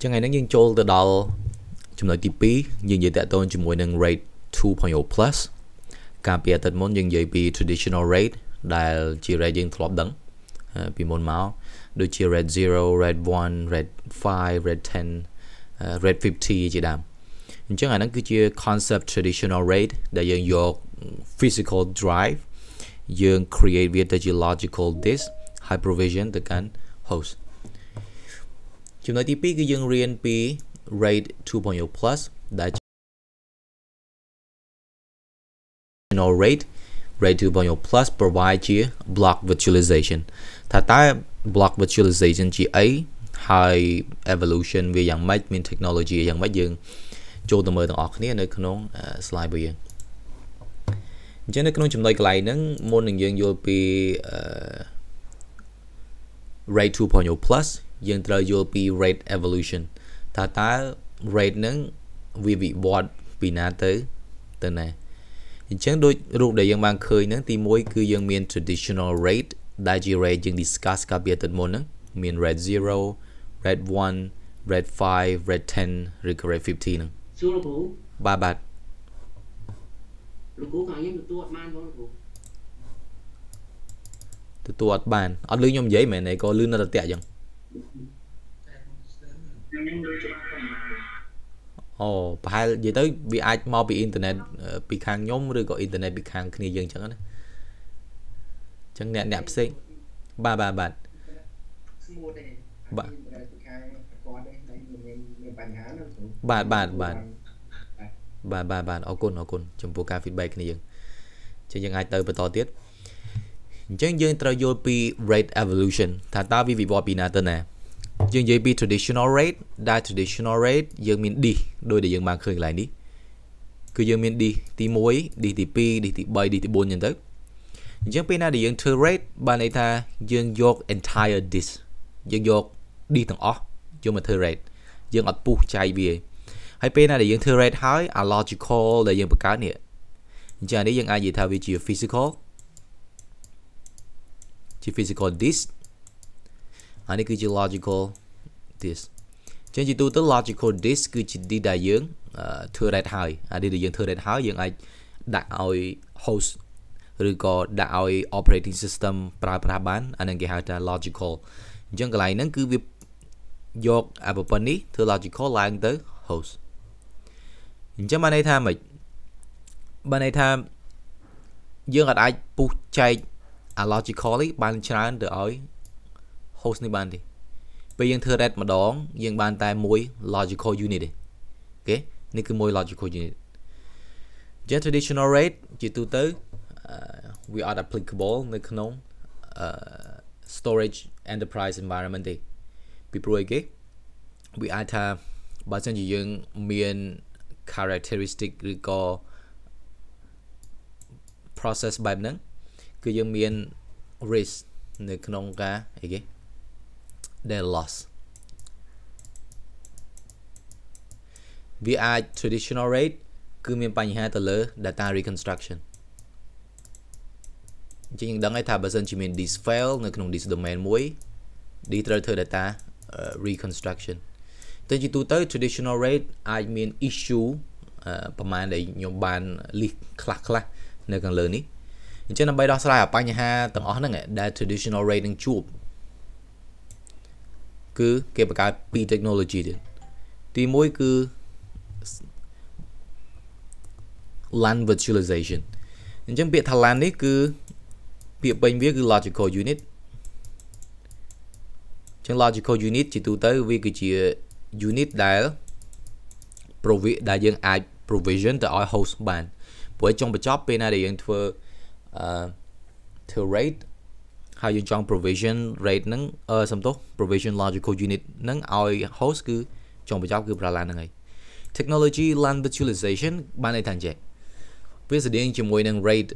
ចឹងថ្ងៃនេះយើងចូលទៅដល់ចំណុចទី2យើងនិយាយតាក់ទងជាមួយនឹង rate 2.0 plus កាលពីអាទិត្យមុនយើងនិយាយពី traditional rate ដែលជា rate យើងធ្លាប់ដឹងពីមុនមកដូចជា rate 0 rate 1 rate 5 rate 10 rate 50ជាដើមអញ្ចឹងអាហ្នឹងគឺជា concept traditional rate ដែលយើងយក physical drive យើង create វាទៅជា logical disk ហើយ provision ទៅកាន់ host ចំណុចទី2គឺយើងរៀនពី RAID 2.0 plus ដែល original RAID RAID 2.0 plus provide ជា block virtualization ថាតើ block virtualization ជាអីហើយ evolution វាយ៉ាងម៉េចមាន technology យ៉ាងម៉េចយើងចូលទៅមើលទាំងអស់គ្នានៅក្នុង slide របស់យើងអញ្ចឹងនៅក្នុងចំណុចកន្លែងហ្នឹងមុននឹងយើងយល់ពី RAID 2.0 plus យើងត្រូវយល់ពី rate evolution ថាតើ rate ហ្នឹងវាវិវត្តពីណាទៅទៅណាអញ្ចឹងដូចរូបដែលយើងបានឃើញហ្នឹងទី1គឺយើងមាន traditional rate ដែលជា rate យើង discuss កាលពីអាទិត្យមុនហ្នឹងមាន rate 0 rate 1 rate 5 rate 10ឬក៏ rate 50ហ្នឹងសួរលោកគ្រូបាទបាទលោកគ្រូខាងខ្ញុំទទួលអត់បានបងលោកគ្រូទទួលអត់បានអត់លឺខ្ញុំនិយាយមែនទេក៏លឺនៅតែតាក់អញ្ចឹង អូប្រហែលនិយាយទៅវាអាចមកពីអ៊ីនធឺណិតពីខាងខ្ញុំឬក៏អ៊ីនធឺណិតពីខាងគ្នាយើងអញ្ចឹងណាអញ្ចឹងអ្នកអ្នកផ្សេងបាទបាទបាទស្មួតទេបាទពីខាងគាត់ទេតែមានមានបញ្ហាណាគ្រូបាទបាទបាទបាទបាទបាទអរគុណអរគុណចំពោះការ feedback គ្នាយើងចឹងយើងអាចទៅបន្តទៀត អញ្ចឹងយើងត្រូវយល់ពី rate evolution ថាតើវាវិវត្តពីណាទៅណាយើងនិយាយពី traditional rate ដែល traditional rate យើងមាន disk ដោយដែលយើងបានឃើញកន្លែងនេះគឺយើងមាន disk ទី1 disk ទី2 disk ទី3 disk ទី4អញ្ចឹងទៅអញ្ចឹងពេលណាដែលយើងធ្វើ rate បានន័យថាយើងយក entire disk យើងយក disk ទាំងអស់យកមកធ្វើ rate យើងអត់ពុះចែកវាហើយពេលណាដែលយើងធ្វើ rate ហើយអា logical ដែលយើងបង្កើតនេះអញ្ចឹងនេះយើងអាចនិយាយថាវាជា physical ជា physical disk ហើយនេះគឺជា logical disk ចឹងជាទូទៅ logical disk គឺជា disk ដែលយើងធ្វើ read ហើយអានេះដែលយើងធ្វើ read ហើយយើងអាចដាក់ឲ្យ host ឬក៏ដាក់ឲ្យ operating system ប្រើប្រាស់បានអានឹងគេហៅថា logical អញ្ចឹងកន្លែងហ្នឹងគឺវាយកអាប្រព័ន្ធនេះធ្វើ logical ឡើងទៅ host អញ្ចឹងបានន័យថាម៉េចបានន័យថាយើងអាចពុះចែក អា logical នេះបានច្រើនទៅឲ្យ host នេះបានទេពេលយើងធ្វើ read ម្ដង យើងបានតែមួយ logical unit ទេអូខេនេះគឺមួយ logical unit ជា traditional rate ជាទូទៅ we are applicable នៅក្នុង storage enterprise environment ទេពីព្រោះអីគេវាអាចថាបើសិនជាយើងមាន characteristic ឬក៏ process បែបហ្នឹង គឺយើងមាន risk នៅក្នុងការអីគេ their loss វាអាច traditional rate គឺមានបញ្ហាទៅលើ data reconstruction អញ្ចឹងយើងដឹងហើយថាបើសិនជាមាន this fail នៅក្នុង this domain មួយ this ត្រូវធ្វើ data reconstruction តែជាទូទៅ traditional rate អាចមាន issue ប្រហែលដែលខ្ញុំបាន list ខ្លះខ្លះនៅខាងលើនេះ អញ្ចឹងដើម្បីដោះស្រាយអាបញ្ហាទាំងអស់ហ្នឹងដែល traditional rate នឹងជួបគឺគេបង្កើតពីរ technology ទៀតទី1គឺ LAN virtualization អញ្ចឹងពាក្យថា LAN នេះគឺពាក្យពេញវាគឺ logical unit ចឹង logical unit ជាទូទៅវាគឺជា unit ដែល provi ដែលយើងអាច provision ទៅឲ្យ host បានព្រោះចុងបញ្ចប់ពេលណាដែលយើងធ្វើ អឺធ្វើ rate ហើយយើងចង់ provision rate ហ្នឹងអឺសំទោស provision logical unit ហ្នឹងឲ្យ host គឺចុងបញ្ចប់គឺប្រើ LAN ហ្នឹងហើយ technology LAN virtualization បានន័យថាអញ្ចឹងវាស្តៀងជាមួយនឹង rate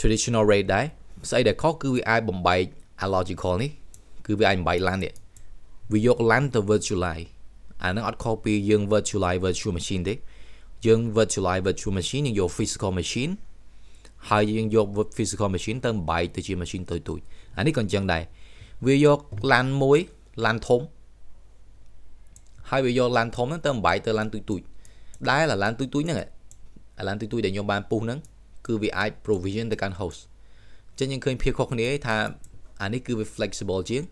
traditional rate ដែរស្អីដែលខុសគឺវាអាចបំបែក logical នេះគឺវាអាចបំបែក LAN នេះវាយក LAN ទៅ virtualize អាហ្នឹងអត់ខុសពីយើង virtualize virtual machine ទេយើង virtualize virtual machine យើងយក physical machine ហើយយើងយក physical machine ទៅបំបែកទៅជា machine តូចតូចអានេះក៏អញ្ចឹងដែរវាយកឡានមួយឡានធំហើយវាយក LAN ធំហ្នឹងទៅបំបែកទៅ LAN ទុយទុយដែល LAN ទុយទុយហ្នឹងអា LAN ទុយទុយដែលខ្ញុំបានពុះហ្នឹងគឺវាអាច provision ទៅកាន់ host អញ្ចឹងយើងឃើញភាពខុសគ្នាថាអានេះគឺវា flexible ជាង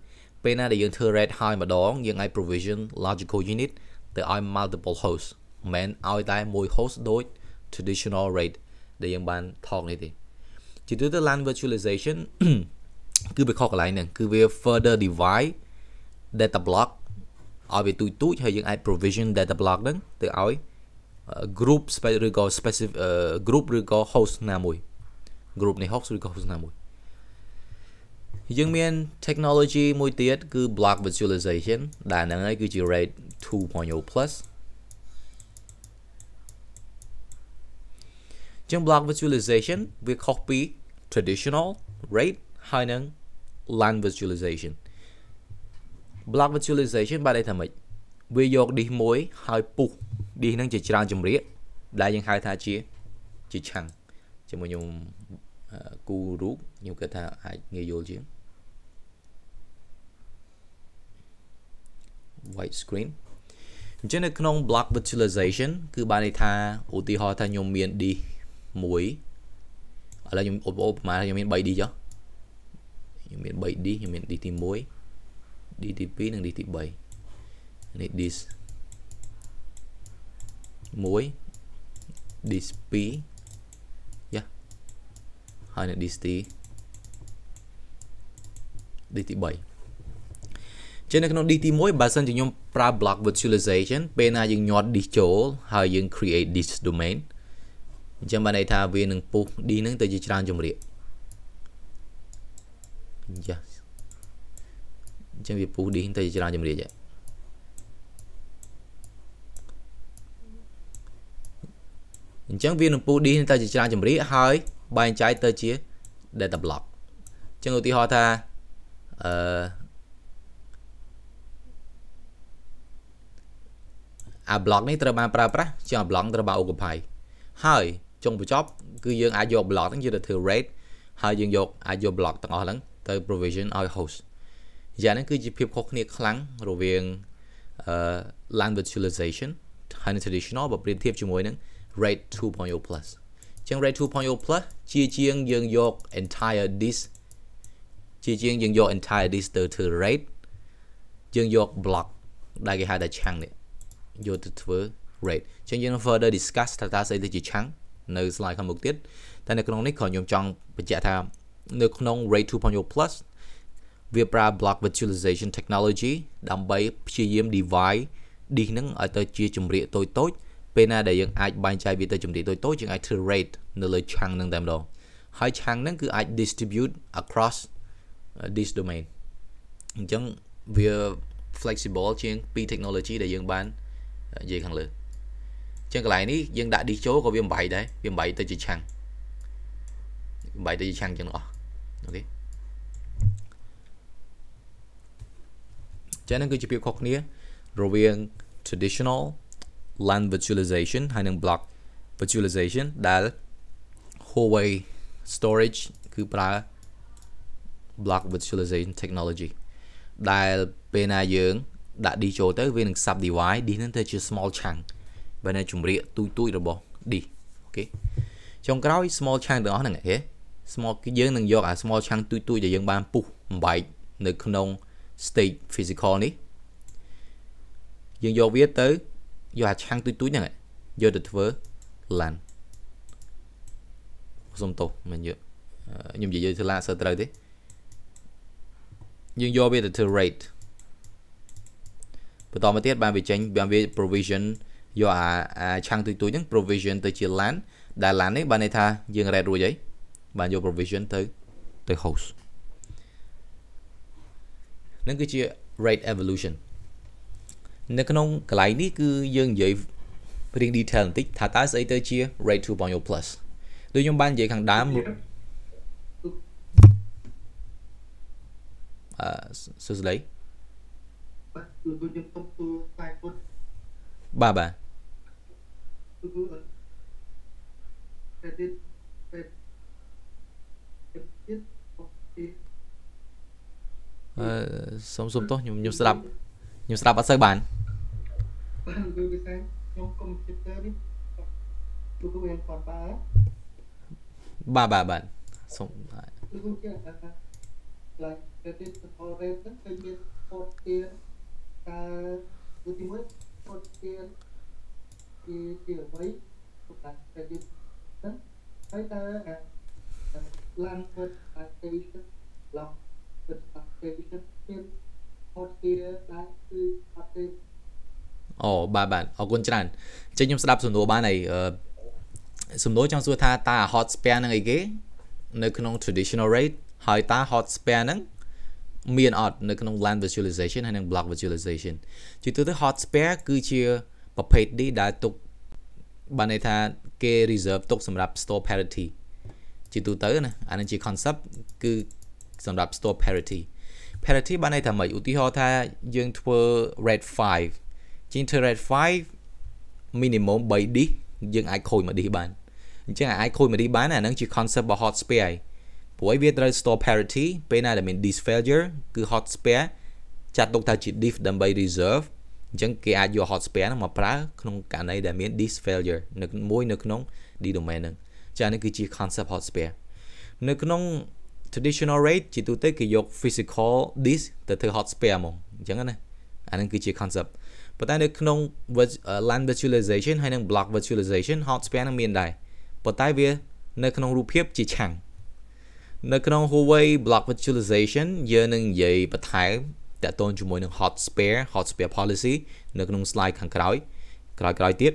ពេលណាដែលយើងធ្វើ red ហើយម្ដងយើងអាច provision logical unit ទៅឲ្យ multiple host មិនមែនឲ្យតែមួយ host ដូច traditional rate ដែលយើងបានថតនេះទេជាទូទៅ LAN virtualization គឺវាខុសកន្លែងហ្នឹងគឺវា further divide data block ឲ្យវាទូចទូចហើយយើងអាច provision data block ហ្នឹងទៅឲ្យ group ឬក៏ specific group ឬក៏ host ណាមួយ group នៃ host ឬក៏ host ណាមួយយើងមាន technology មួយទៀតគឺ block virtualization ដែលហ្នឹងហើយគឺជា rate 2.0 plus ជាង block virtualization វាខុសពី traditional rate ហើយនឹង LAN virtualization block virtualization បានន័យថាម៉េចវាយក disk មួយហើយពុះ disk ហ្នឹងជាច្រើនចម្រៀកដែលយើងហៅថាជាជាឆាំងជាមួយខ្ញុំគូរូបខ្ញុំគិតថាអាចងាយយល់ជាង white screen អញ្ចឹងនៅក្នុង block virtualization គឺបានន័យថាឧទាហរណ៍ថាខ្ញុំមាន disk មួយឥឡូវខ្ញុំឧបមាខ្ញុំមាន 3D ចុះខ្ញុំមាន 3D ខ្ញុំមាន D ទី1 D ទី2និង D ទី3នេះ dis 1 dis 2យ៉ាហើយនៅ dis ទី D ទី3ចឹងនៅក្នុង D ទី1បើសិនជាខ្ញុំប្រើ block virtualization ពេលណាយើងញាត់ disk ចូលហើយយើង create disk domain អញ្ចឹងបានន័យថាវានឹងពុះ D ហ្នឹងទៅជាច្រើនចម្រៀកយ៉ាអញ្ចឹងវាពុះ D ទៅជាច្រើនចម្រៀកអញ្ចឹងវានឹងពុះ D ទៅជាច្រើនចម្រៀកហើយបែងចែកទៅជា data block អញ្ចឹងឧទាហរណ៍ថាអឺអា block នេះត្រូវបានប្រើប្រាស់ជាងអា block ត្រូវបាន occupy ហើយ ចុងបញ្ចប់គឺយើងអាចយក block ហ្នឹងយកទៅធ្វើ rate ហើយយើងយកអាចយក block ទាំងអស់ហ្នឹងទៅ provision ឲ្យ host យ៉ាងហ្នឹងគឺជាភាពខុសគ្នាខ្លាំងរវាង LAN virtualization ហើយ traditional បើប្រៀបធៀបជាមួយនឹង rate 2.0 plus ចឹង rate 2.0 plus ជាជាងយើងយក entire disk ជាជាងយើងយក entire disk ទៅធ្វើ rate យើងយក block ដែលគេហៅថាឆាំងនេះយកទៅធ្វើ rate ចឹងយើង further discuss ថាតើស្អីទៅជាឆាំង នៅ slide ខាងមុខទៀតតែនៅក្នុងនេះក៏ខ្ញុំចង់បញ្ជាក់ថានៅក្នុង rate 2.0 plus វាប្រើ block virtualization technology ដើម្បីព្យាយាម divide disk ហ្នឹងឲ្យទៅជាចម្រៀកតូចតូចពេលណាដែលយើងអាចបែងចែកវាទៅចម្រៀកតូចតូចយើងអាចធ្វើ rate នៅលើឆាំងហ្នឹងតែម្ដងហើយឆាំងហ្នឹងគឺអាច distribute across this domain អញ្ចឹងវា flexible ជាងពី technology ដែលយើងបាននិយាយខាងលើ ចឹងកន្លែងនេះយើងដាក់ disk ចូលក៏វាបំបីដែរវាបំបីទៅជាឆាំងបំបីទៅជាឆាំងចឹងអស់អូខេចឹងហ្នឹងគឺជាភាពខុសគ្នារវាង traditional LAN virtualization ហើយនិង block virtualization ដែល Huawei storage គឺប្រើ block virtualization technology ដែលពេលណាយើងដាក់ D ចូលទៅវានឹង sub divide D ហ្នឹងទៅជា small chunk បើនៅជំរាកទូចទូចរបស់ D អូខេចុងក្រោយ small chunk ទាំងអស់ហ្នឹងហេ small គឺយើងនឹងយកអា small chunk ទូចទូចដែលយើងបានពុះបំបែកនៅក្នុង state physical នេះយើងយកវាទៅយកអាឆាំងទូចទូចហ្នឹងយកទៅធ្វើ LAN សុំទោសមិនយកខ្ញុំនិយាយធ្វើ LAN សើត្រូវទេយើងយកវាទៅធ្វើ rate បន្តមកទៀតបានវាចេញបានវា provision យកអាអាឆាំងទូចទូចហ្នឹង provision ទៅជា LAN ដែល LAN នេះបានន័យថាយើង rate រួចហើយបានយក provision ទៅទៅ host នឹងគឺជា rate evolution នៅក្នុងកន្លែងនេះគឺយើងនិយាយរៀង detail បន្តិចថាតើស្អីទៅជា rate 2.0 plus ដូចខ្ញុំបាននិយាយខាងដើមអឺសួស្ដីបាទគឺខ្ញុំទុកទូខ្សែពុតបាទ បាទអឺសុំសុំទោះខ្ញុំខ្ញុំស្ដាប់ខ្ញុំស្ដាប់អត់សូវបានបានគឺវាថាខ្ញុំកុំព្យូទ័រនេះលោកគ្រូរៀនគាត់បាបាទបាទបាទសូមលោកគ្រូជាថា like credit default rate ហ្នឹងគឺមានផតទៀតតើគឺទីមួយផតទៀត ជាជាអ្វីសម្រាប់ credit ហ្នឹងហើយតើ language adaptation block with adaptation មានផតទៀតដែរគឺអត់ទេអូបាទបាទអរគុណច្រើនអញ្ចឹងខ្ញុំស្ដាប់សំណួរបានហើយអឺសំណួរចង់សួរថាតើ hot spare ហ្នឹងអីគេ នៅក្នុង traditional rate ហើយតើ hot spare ហ្នឹងមានអត់នៅក្នុង land visualization ហើយនិង block visualization ជាទូទៅ hot spare គឺជា ប្រភេទនេះដែលទុកបានន័យថាគេ reserve ទុកសម្រាប់ store parity ជាទូទៅណាអានឹងជា concept គឺសម្រាប់ store parity parity បានន័យថាម៉េចឧទាហរណ៍ថាយើងធ្វើ rate 5ជាងធ្វើ rate 5 minimum 3 disk យើងអាចខូចមួយ disk បានអញ្ចឹងអាចខូចមួយ disk បានអាហ្នឹងជា concept របស់ hot spare ហើយព្រោះឲ្យវាត្រូវ store parity ពេលណាដែលមាន disk failure គឺ hot spare ចាត់ទុកថាជា disk ដើម្បី reserve អញ្ចឹងគេអាចយក hot spare ហ្នឹងមកប្រើក្នុងករណីដែលមាន disk failure នៅមួយនៅក្នុង D domain ហ្នឹងចានេះគឺជា concept hot spare នៅក្នុង traditional rate ជាទូទៅគេយក physical disk ទៅធ្វើ hot spare ហ្មងអញ្ចឹងណាអានឹងគឺជា concept ប៉ុន្តែនៅក្នុង LAN virtualization ហើយនិង block virtualization hot spare នឹងមានដែរប៉ុន្តែវានៅក្នុងរូបភាពជាឆាំងនៅក្នុង Huawei block virtualization យើងនឹងនិយាយបន្ថែម តកតូនជាមួយនឹង hot spare hot spare policy នៅក្នុង slide ខាងក្រោយក្រោយក្រោយទៀត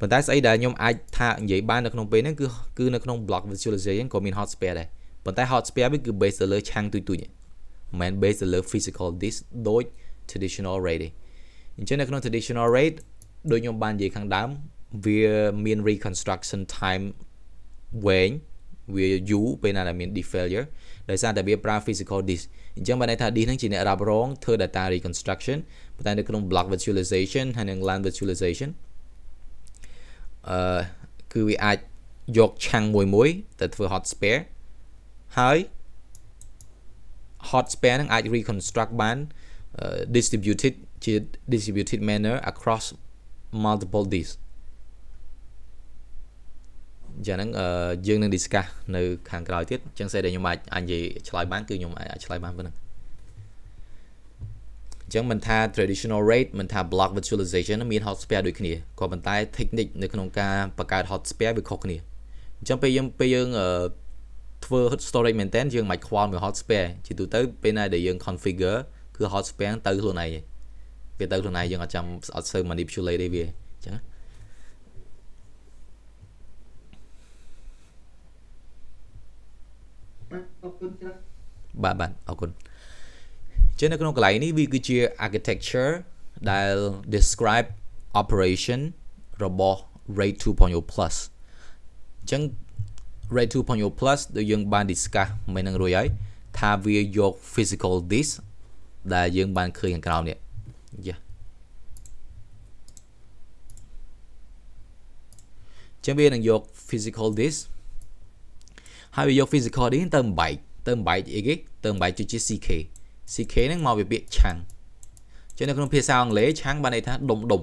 ប៉ុន្តែស្អីដែលខ្ញុំអាចថានិយាយបាននៅក្នុងពេលហ្នឹងគឺគឺនៅក្នុង block visualization ក៏មាន hot spare ដែរប៉ុន្តែ hot spare វាគឺ based ទៅលើឆាំងទុយទុយមិនមែន based ទៅលើ physical disk ដូច traditional rate ទេអញ្ចឹងនៅក្នុង traditional rate ដូចខ្ញុំបាននិយាយខាងដើមវាមាន reconstruction time វែងវាយូរពេលណាដែលមាន disk failure ដោយសារតែវាប្រើ physical disk អញ្ចឹងបានន័យថា disk ហ្នឹងជាអ្នករ៉ាប់រងធ្វើ data reconstruction ប៉ុន្តែនៅក្នុង block virtualization ហើយនិង LAN virtualization អឺគឺវាអាចយកឆាំងមួយមួយទៅធ្វើ hot spare ហើយ hot spare នឹងអាច reconstruct បាន distributed ជា distributed manner across multiple disks ចឹងហ្នឹងយើងនឹង discuss នៅខាងក្រោយទៀតចឹងសេដែលខ្ញុំអាចអាចនិយាយឆ្លើយបានគឺខ្ញុំអាចឆ្លើយបានប៉ុណ្ណឹងអញ្ចឹងមិនថា traditional rate មិនថា block virtualization មាន hot spare ដូចគ្នាក៏ប៉ុន្តែ technique នៅក្នុងការបង្កើត hot spare វាខុសគ្នាអញ្ចឹងពេលយើងពេលយើងធ្វើ storage មែនតើយើងមិនខ្វល់មួយ hot spare ជាទូទៅពេលណាដែលយើង configure គឺ hot spare ទៅខ្លួនឯងវាទៅខ្លួនឯងយើងអត់ចាំអត់សូវ manipulate ទេវា អញ្ចឹងអរគុណច្រើនបាទបាទអរគុណចឹងនៅក្នុងកន្លែងនេះវាគឺជា architecture ដែល describe operation របស់ RAID 2.0 plus អញ្ចឹង RAID 2.0 plus ដែលយើងបាន discuss មិននឹងរួចហើយថាវាយក physical disk ដែលយើងបានឃើញខាងក្រោមនេះយ៉ាចឹងវានឹងយក physical disk ហើយវាយក physical disk ទៅបំបែកទៅបំបែកអីគេទៅបំបែកជា CK CK ហ្នឹងមកវាពាក្យឆាំងចឹងនៅក្នុងភាសាអង់គ្លេសឆាំងបានន័យថាដុំដុំ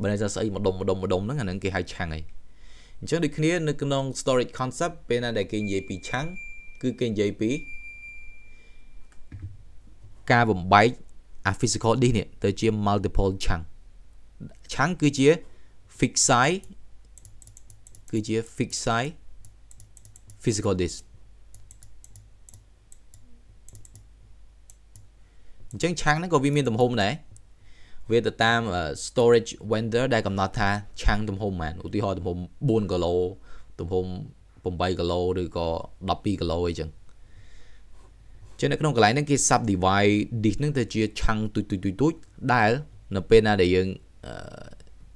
បើន័យថាស្អីម្ដុំម្ដុំម្ដុំហ្នឹងអាហ្នឹងគេហៅឆាំងហើយអញ្ចឹងដូចគ្នានៅក្នុង storage concept ពេលណាដែលគេនិយាយពីឆាំងគឺគេនិយាយពីការបំបែកអា physical disk នេះទៅជា multiple chunk chunk គឺជា fixed size គឺជា fixed size physical disk អញ្ចឹងឆាំងហ្នឹងក៏វាមានទំហំដែរវាទៅតាម storage vendor ដែលកំណត់ថាឆាំងទំហំប៉ុន្មានឧទាហរណ៍ទំហំ4គីឡូទំហំ8គីឡូឬក៏12គីឡូអីចឹងចឹងនៅក្នុងកន្លែងហ្នឹងគេ subdivide disk ហ្នឹងទៅជាឆាំងទូចទូចទូចទូចដែលនៅពេលណាដែលយើង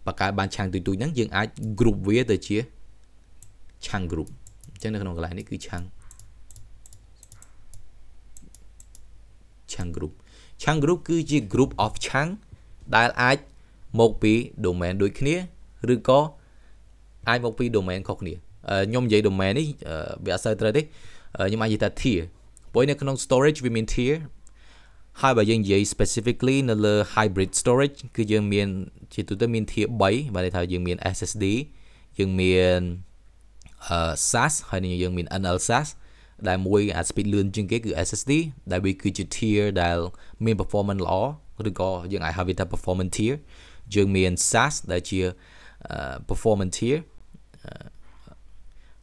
បង្កើតបានឆាំងទូចទូចហ្នឹងយើងអាច group វាទៅជាឆាំង group អញ្ចឹងនៅក្នុងកន្លែងនេះគឺឆាំងឆាំង group ឆាំង group គឺជា group of ឆាំងដែលអាចមកពី domain ដូចគ្នាឬក៏អាចមកពី domain ខុសគ្នាខ្ញុំនិយាយ domain នេះវាអត់សូវត្រូវទេខ្ញុំអាចនិយាយថា tier ព្រោះនៅក្នុង storage វាមាន tier ហើយបើយើងនិយាយ specifically នៅលើ hybrid storage គឺយើងមានជាទូទៅមានធាតុ3បាទន័យថាយើងមាន SSD យើងមានអឺ SAS ហើយនឹងយើងមាន NL SAS ដែលមួយអា speed លឿនជាងគេគឺ SSD ដែលវាគឺជា tier ដែលមាន performance ល្អឬក៏យើងអាចហៅវាថា performance tier យើងមាន SAS ដែលជា performance tier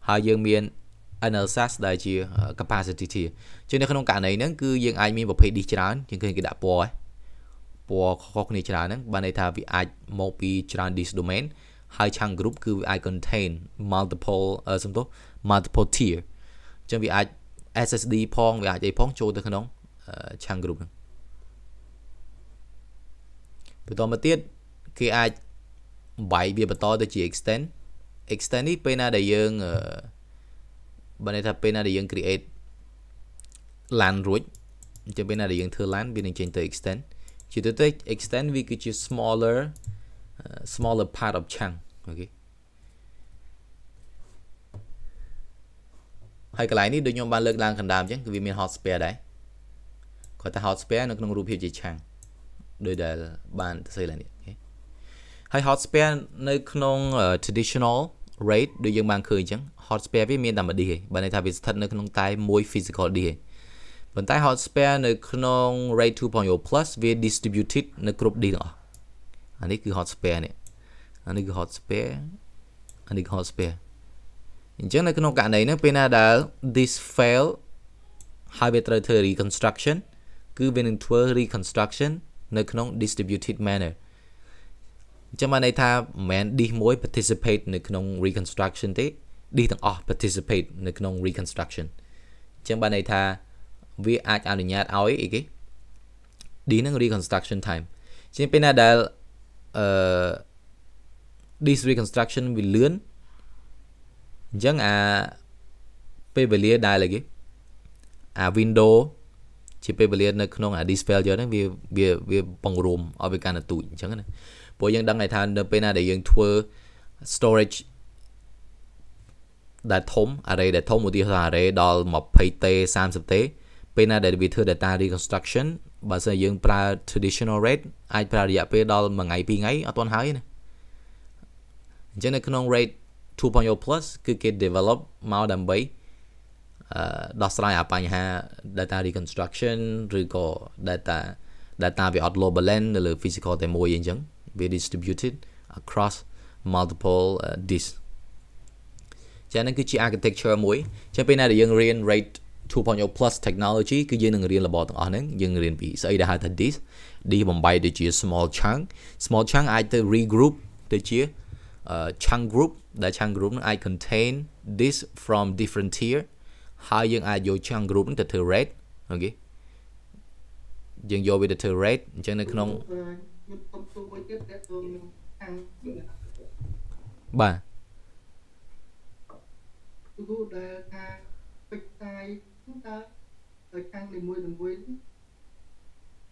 ហើយយើងមាន NLSAS ដែលជា capacity tier ជាងនៅក្នុងករណីហ្នឹងគឺយើងអាចមានប្រភេទ disk ច្រើនជាងឃើញគេដាក់ពណ៌ឯពណ៌ខុសគ្នាច្រើនហ្នឹងបានន័យថាវាអាចមកពីច្រើន disk domain ហើយ chunk group គឺវាអាច contain multiple សំទោស multiple tier អញ្ចឹងវាអាច SSD ផងវាអាចអីផងចូលទៅក្នុង chunk group ហ្នឹងបន្តមកទៀតគេអាចបែកវាបន្តទៅជា extend extend នេះពេលណាដែលយើងបើន័យថាពេលណាដែលយើង create LAN រួចអញ្ចឹងពេលណាដែលយើងធ្វើ LAN វានឹងចេញទៅ extend ជាទូទៅ extend វាគឺជា smaller uh, smaller part of chunk អូខេហើយកន្លែងនេះដូចខ្ញុំបានលើកឡើងកណ្ដាលអញ្ចឹងគឺវាមាន hot spare ដែរគាត់ថា hot spare នៅក្នុងរូបភាពជាឆាំងដោយដែលបានទៅសេឡើងនេះអូខេហើយ hot spare នៅក្នុង traditional rate ដូចយើងបានឃើញអញ្ចឹង hot spare វាមានតែមួយ disk ឯងបើន័យថាវាស្ថិតនៅក្នុងតែមួយ physical disk ឯងប៉ុន្តែ hot spare នៅក្នុង rate 2.0 plus វា distributed នៅគ្រប់ disk ទាំងអស់ អានេះគឺ hot spare នេះអានេះគឺ hot spare អានេះគឺ hot spare អញ្ចឹងនៅក្នុងករណីហ្នឹងពេលណាដែល this fail ហើយវាត្រូវធ្វើ reconstruction គឺវានឹងធ្វើ reconstruction នៅក្នុង distributed manner អញ្ចឹងបានន័យថាមិនមែន disk មួយ participate នៅក្នុង reconstruction ទេ disk ទាំងអស់ participate នៅក្នុង reconstruction អញ្ចឹងបានន័យថាវាអាចអនុញ្ញាតឲ្យអីគេ disk នឹង reconstruction time ជាងពេលណាដែល អឺ disk reconstruction វាលឿនអញ្ចឹងអាពេលវេលាដែលអីគេអា window ជាពេលវេលានៅក្នុងអា disk failure ហ្នឹងវាវាវាបង្រួមឲ្យវាកាន់តែទូចអញ្ចឹងណាព្រោះយើងដឹងថានៅពេលណាដែលយើងធ្វើ storage ដែលធំ array ដែលធំឧទាហរណ៍ array ដល់ 20t 30t ពេលណាដែលវាធ្វើ data reconstruction បើសិនយើងប្រើ traditional rate អាចប្រើរយៈពេលដល់1ថ្ងៃ2ថ្ងៃអត់ទាន់ហើយណាអញ្ចឹងនៅក្នុង rate 2.0 plus គឺគេ develop មកដើម្បីអឺដោះស្រាយអាបញ្ហា data reconstruction ឬក៏ data data វាអត់ low balance នៅលើ physical តែមួយអញ្ចឹងវា distributed across multiple uh, disk ចា៎ហ្នឹងគឺជា architecture មួយចឹងពេលណាដែលយើងរៀន rate 2.0 plus technology គឺយើងនឹងរៀនរបបទាំងអស់ហ្នឹងយើងរៀនពីស្អីដែលហៅថា disk disk បំបែកទៅជា small chunk small chunk អាចទៅ regroup ទៅជា chunk group ដែល chunk group នឹងអាច contain this from different tier ហើយយើងអាចយក chunk group នឹងទៅធ្វើ rate អូខេយើងយកវាទៅធ្វើ rate អញ្ចឹងនៅក្នុងខ្ញុំសុំសួរមួយទៀតតើទៅនឹងខាងបាទទូដែលថាពេជ្រតាយ តើទៅខាងនីមួយនីមួយ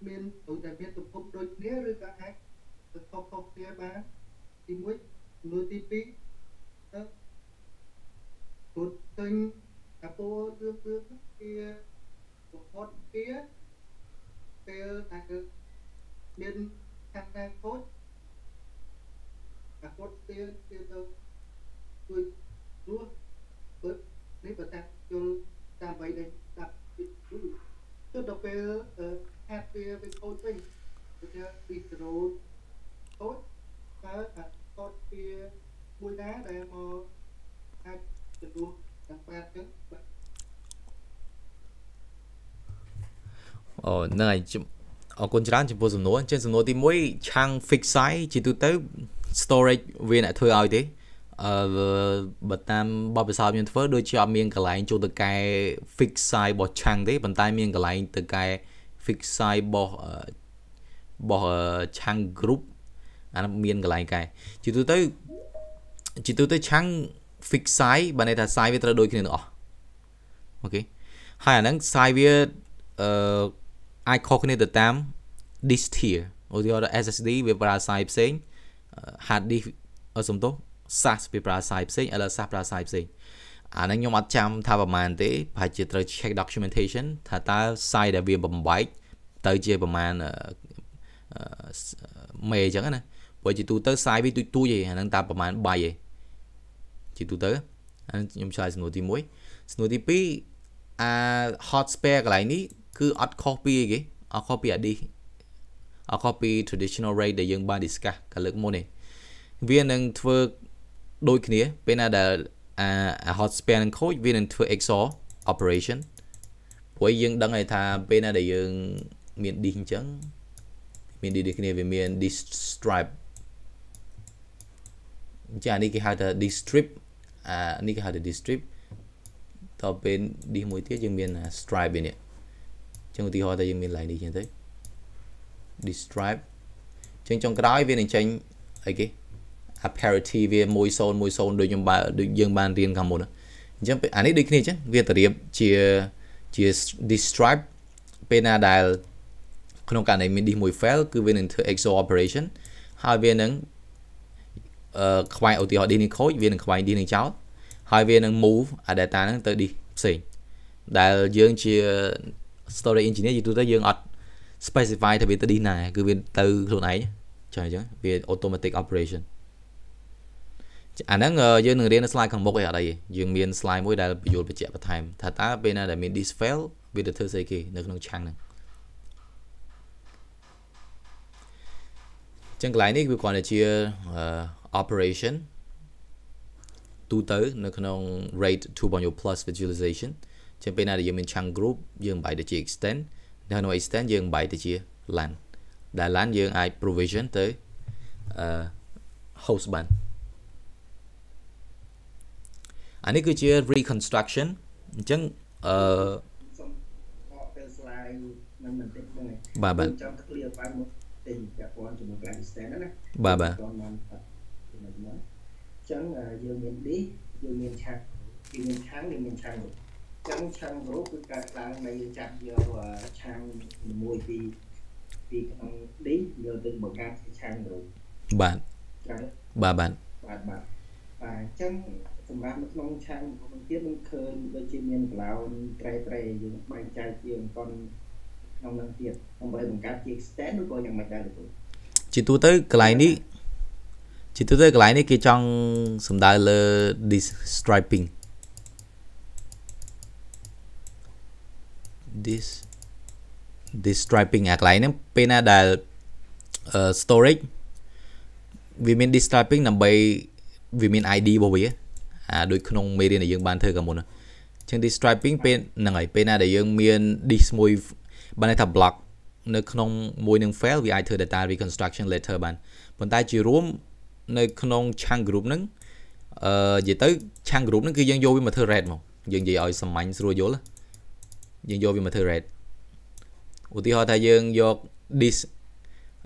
មានត្រូវតែមានទំហំដូចគ្នាឬក៏អាចទៅខុសៗគ្នាបានទី1ចំនួនទី2ទៅពុតទិញអាពោលឿងលឿងវាបំផុតវាពេលតែគឺមានខាងណាខូចអាកត់ទៀតទៅទៅជួយព្រោះបើនេះបើតាយល់តាមអ្វីដែល ស្ដាប់ពីទៅដល់ពេលហាត់វាវាខូចវិញវាពីដ្រូនខូចតើតតជាមួយណាដែលមកអាចទទួលទាំងប៉ែតចឹងបាទអូហ្នឹងហើយអរគុណច្រើនចំពោះសំណួរអញ្ចឹងសំណួរទី1ឆាំង fix size ជាទូទៅ storage វាអ្នកធ្វើឲ្យទេអឺ បើតាមបបិសោតខ្ញុំធ្វើដូចជាអត់មានកន្លែងចូលទៅកែ fix size របស់ឆាំងទេប៉ុន្តែមានកន្លែងទៅកែ fix size របស់របស់ឆាំង group អានោះមានកន្លែងកែជាទូទៅជាទូទៅឆាំង fix size បើន័យថា size វាត្រូវដូចគ្នាទាំងអស់អូខេហើយអាហ្នឹង size វាអឺអាចខុសគ្នាទៅតាម disk tier ឧទាហរណ៍ SSD វាប្រើ size ផ្សេង hard disk សំទោស SAS វាប្រើ size ផ្សេង LSAS ប្រើ size ផ្សេងអាហ្នឹងខ្ញុំអត់ចាំថាប្រហែលទេប្រហែលជាត្រូវ check documentation ថាតើ size ដែលវាបំបែកទៅជាប្រមាណមេអញ្ចឹងណាព្រោះជាទូទៅសាយវាទូចទូចឯងអាហ្នឹងតាមប្រមាណ3ឯងជាទូទៅអាហ្នឹងខ្ញុំឆ្លើយសំណួរទី1សំណួរទី2អា hot spare កន្លែងនេះគឺអត់ខុសពីអីគេអត់ខុសពី AD អត់ខុសពី traditional rate ដែលយើងបាន discuss កាលលើកមុននេះវានឹងធ្វើ ដូចគ្នាពេលណាដែលអា hot spare នឹងខូចវានឹងធ្វើ XOR operation ព្រោះយើងដឹងហើយថាពេលណាដែលយើងមាន disk អញ្ចឹងមាន disk ដូចគ្នាវាមាន disk stripe អញ្ចឹងអានេះគេហៅថា disk strip អានេះគេហៅថា disk strip តទៅពេល disk មួយទៀតយើងមាន stripe វានេះអញ្ចឹងឧទាហរណ៍ថាយើងមាន line នេះអញ្ចឹងទៅ disk stripe អញ្ចឹងចុងក្រោយវានឹងចេញអីគេ a parity វា10 10ដូចខ្ញុំបើដូចយើងបានរៀនខាងមុនអញ្ចឹងអានេះដូចគ្នាអញ្ចឹងវាទៅរៀបជាជា disk stripe ពេលណាដែលក្នុងករណីមាន disk មួយ fail គឺវានឹងធ្វើ XOR operation ហើយវានឹងអឺខ្វែងឧទាហរណ៍ disk នេះខូចវានឹងខ្វែង disk នេះចោលហើយវានឹង move អា data ហ្នឹងទៅ disk ផ្សេងដែលយើងជា storage engineer យូរទៅយើងអត់ specify ថាវាទៅ disk ណាគឺវាទៅខ្លួនឯងចឹងអញ្ចឹងវា automatic operation អាហ្នឹងយើងនឹងរៀននៅ slide ខាងមុខឯអត់អីយើងមាន slide មួយដែលបញ្យល់បញ្ជាក់បន្ថែមថាតើពេលណាដែលមាន disk fail វាទៅធ្វើស្អីគេនៅក្នុងឆាំងហ្នឹងចឹងកន្លែងនេះវាគ្រាន់តែជា operation ទូទៅនៅក្នុង rate 2.0 plus visualization ចឹងពេលណាដែលយើងមាន chunk group យើងបាយទៅជា extend នៅក្នុង extend យើងបាយទៅជា LAN ដែល LAN យើងអាច provision ទៅអឺ host បាន អានេះគឺជា reconstruction អញ្ចឹងអឺសូមបកទៅ slide នឹងបន្តិចហ្នឹងបាទបាទចង់ clear បានមកទិញពាក់ព័ន្ធជាមួយ client stand ណាបាទបាទអញ្ចឹងយើងមាន disk យើងមានឆាក់យើងមានឆាំងយើងមានឆាំងចឹងឆាំងរូបគឺកើតឡើងនៃចាប់យកឆាំងមួយពីពីក្នុង disk យកទៅបង្កើតជាឆាំងរូបបាទចឹងបាទបាទបាទបាទបាទអញ្ចឹង សម្រាប់នៅក្នុងឆាំងមួយទៀតនឹងឃើញដូចជាមានកឡោនត្រេត្រេយើងបែងចែកជាអង្គក្នុងនឹងទៀតដើម្បីបង្កើតជា extend ឬក៏យ៉ាងម៉េចដែរលោកជាទូទៅកន្លែងនេះជាទូទៅកន្លែងនេះគេចង់សំដៅលើ this striping this this striping អាកន្លែងហ្នឹងពេលណាដែល storage វាមាន this striping ដើម្បីវាមាន ID របស់វា អាដូចក្នុងមេរៀនដែលយើងបានធ្វើកាលមុនអញ្ចឹង this striping ពេលហ្នឹងហើយពេលណាដែលយើងមាន disk មួយបានន័យថា block នៅក្នុងមួយនឹង fail វាអាចធ្វើ data reconstruction later បានប៉ុន្តែជារួមនៅក្នុង chunk group ហ្នឹងអឺនិយាយទៅ chunk group ហ្នឹងគឺយើងយកវាមកធ្វើ red មកយើងនិយាយឲ្យសាមញ្ញស្រួលយល់យើងយកវាមកធ្វើ red ឧទាហរណ៍ថាយើងយក disk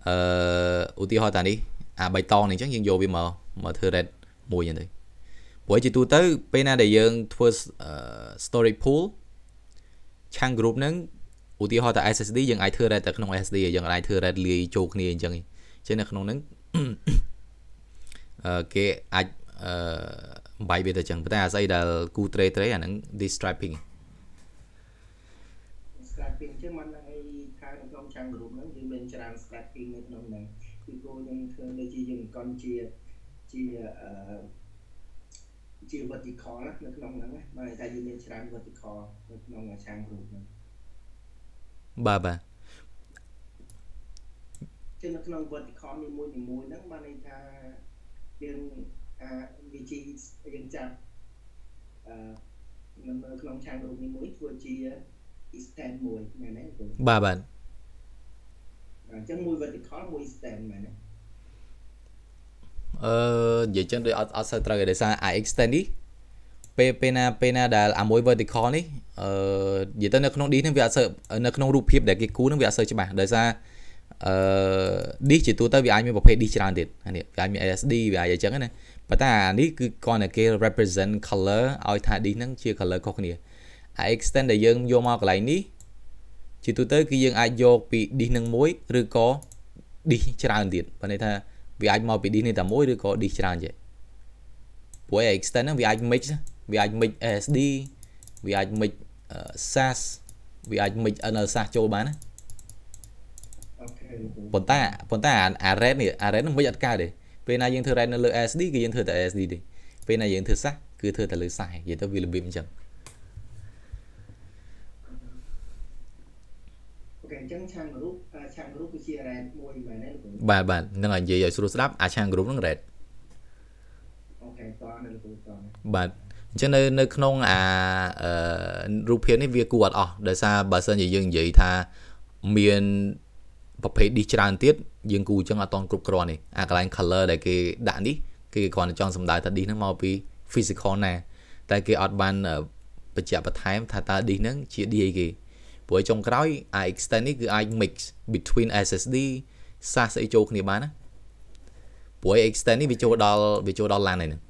អឺឧទាហរណ៍ថានេះអាបៃតងនេះអញ្ចឹងយើងយកវាមកមកធ្វើ red មួយហ្នឹងទៅ ព្រោះជាទូទៅពេលណាដែលយើងធ្វើ storage pool chunk group ហ្នឹងឧទាហរណ៍ថា SSD យើងអាចធ្វើ RAID តែក្នុង SSD យើងអាចធ្វើ RAID លាយចូលគ្នាអញ្ចឹងអញ្ចឹងនៅក្នុងហ្នឹងអឺគេអាចអឺបាយវាទៅអញ្ចឹងប៉ុន្តែអាស្អីដែលគូត្រេត្រេអាហ្នឹង this striping striping អញ្ចឹងមិនដឹងអីថានៅក្នុងឆាំងរូបហ្នឹងយើងមានច្រើន striping នៅក្នុងហ្នឹងពីព្រោះយើងធ្វើដូចជាយើងកន់ជាជាអឺ ជា vertical ណានៅក្នុងហ្នឹងណាបើតែយើងមានច្រើន vertical នៅក្នុងឆាំងរូបហ្នឹងបាទបាទជានៅក្នុង vertical នីមួយនីមួយហ្នឹងបានន័យថាយើងអា VG យើងចាប់អឺនៅក្នុងឆានរូបនីមួយធ្វើជា extend មួយមែនទេបាទបាទអញ្ចឹងមួយ vertical មួយ extend មែនទេ អឺនិយាយចឹងដូចអត់អត់សូវត្រូវទេដោយសារ i extend នេះពេលពេលណាពេលណាដែលអាមួយ vertical នេះអឺនិយាយទៅនៅក្នុង D នេះវាអត់សូវនៅក្នុងរូបភាពដែលគេគូនឹងវាអត់សូវច្បាស់ដោយសារអឺ D ជាទូទៅវាអាចមានប្រភេទ D ច្រើនទៀតនេះវាអាចមាន ASD វាអាចអញ្ចឹងណាប៉ុន្តែអានេះគឺគ្រាន់តែគេ represent color ឲ្យថា D ហ្នឹងជា color ខុសគ្នាអា extend ដែលយើងយកមកកន្លែងនេះជាទូទៅគឺយើងអាចយកពី D នឹងមួយឬក៏ D ច្រើនទៀតបើន័យថា វាអាចមកពី D នេះតែមួយឬក៏ D ច្រើនចេះព្រោះ extend ហ្នឹងវាអាច mix វាអាច mix ASD វាអាច mix SAS វាអាច mix NL SAS ចូលបានណាអូខេលោកគ្រូប៉ុន្តែប៉ុន្តែអាអា red នេះអា red នឹងមិនអត់កើតទេពេលណាយើងធ្វើ red នៅលើ SD គឺយើងធ្វើតែ SD ទេពេលណាយើងធ្វើសាសគឺធ្វើតែលើសាសនិយាយទៅវារបៀបអញ្ចឹង អូខេអញ្ចឹងឆាងរូបអឺឆាងរូបគឺជា rand មួយមែនទេលោកគ្រូបាទបាទហ្នឹងហើយនិយាយឲ្យស្រួលស្ដាប់អាឆាង group ហ្នឹង red អូខេតោះនៅលោកគ្រូតោះបាទអញ្ចឹងនៅនៅក្នុងអាអឺរូបភាពនេះវាគួរអត់អស់ដោយសារបើសិនជាយើងនិយាយថាមានប្រភេទ dish ច្រើនទៀតយើងគូអញ្ចឹងអត់តន់គ្រប់គ្រាន់ទេអាកន្លែង color ដែលគេដាក់នេះគេគ្រាន់តែចង់សម្ដៅថា dish ហ្នឹងមកពី physical ណាតែគេអត់បានអឺបញ្ជាក់បន្ថែមថាតើ dish ហ្នឹងជា D អីគេ ព្រោះឯចុងក្រោយអា extend នេះគឺអាច mix between SSD SAS អីចូលគ្នាបានណាព្រោះឯ extend នេះវាចូលដល់វាចូលដល់ LAN ហើយហ្នឹង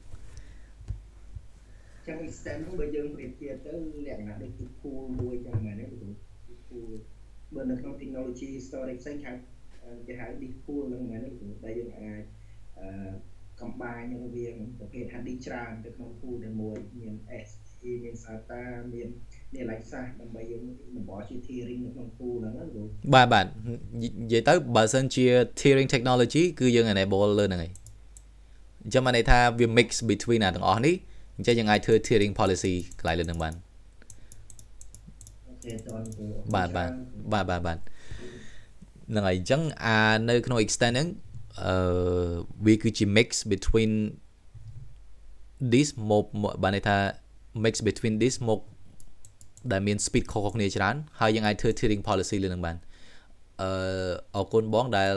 ចឹង extend ហ្នឹងបើយើងប្រៀបធៀបទៅលក្ខណៈដូចជា pool មួយចឹងមែនទេលោកគ្រូ pool បើនៅក្នុង technology storage ផ្សេងគេហៅគេហៅ disk pool ហ្នឹងមែនទេលោកគ្រូដែលយើងអាចអឺកំបាញរវាងប្រភេទ hard disk ច្រើនទៅក្នុង pool តែមួយមាន SSD មាន SATA មាន មាន Alexa ដើម្បីយើងបង្កជា tiering នៅក្នុង pool ហ្នឹងណាលោកគ្រូបាទបាទនិយាយទៅបើសិនជា tiering technology គឺយើង enable លើហ្នឹងហើយអញ្ចឹងបានន័យថាវា mix between អាទាំងអស់នេះអញ្ចឹងយើងអាចធ្វើ tiering policy កន្លែងលើហ្នឹងបានអូខេតោះលោកគ្រូបាទបាទបាទបាទបាទហ្នឹងហើយអញ្ចឹងអានៅក្នុង extend ហ្នឹងអឺវាគឺជា mix between this មកមកបានន័យថា mix between this មក ដែលមាន speed ខុសៗគ្នាច្រើនហើយយើងអាចធ្វើ tiering policy លើហ្នឹងបានអឺអរគុណបងដែល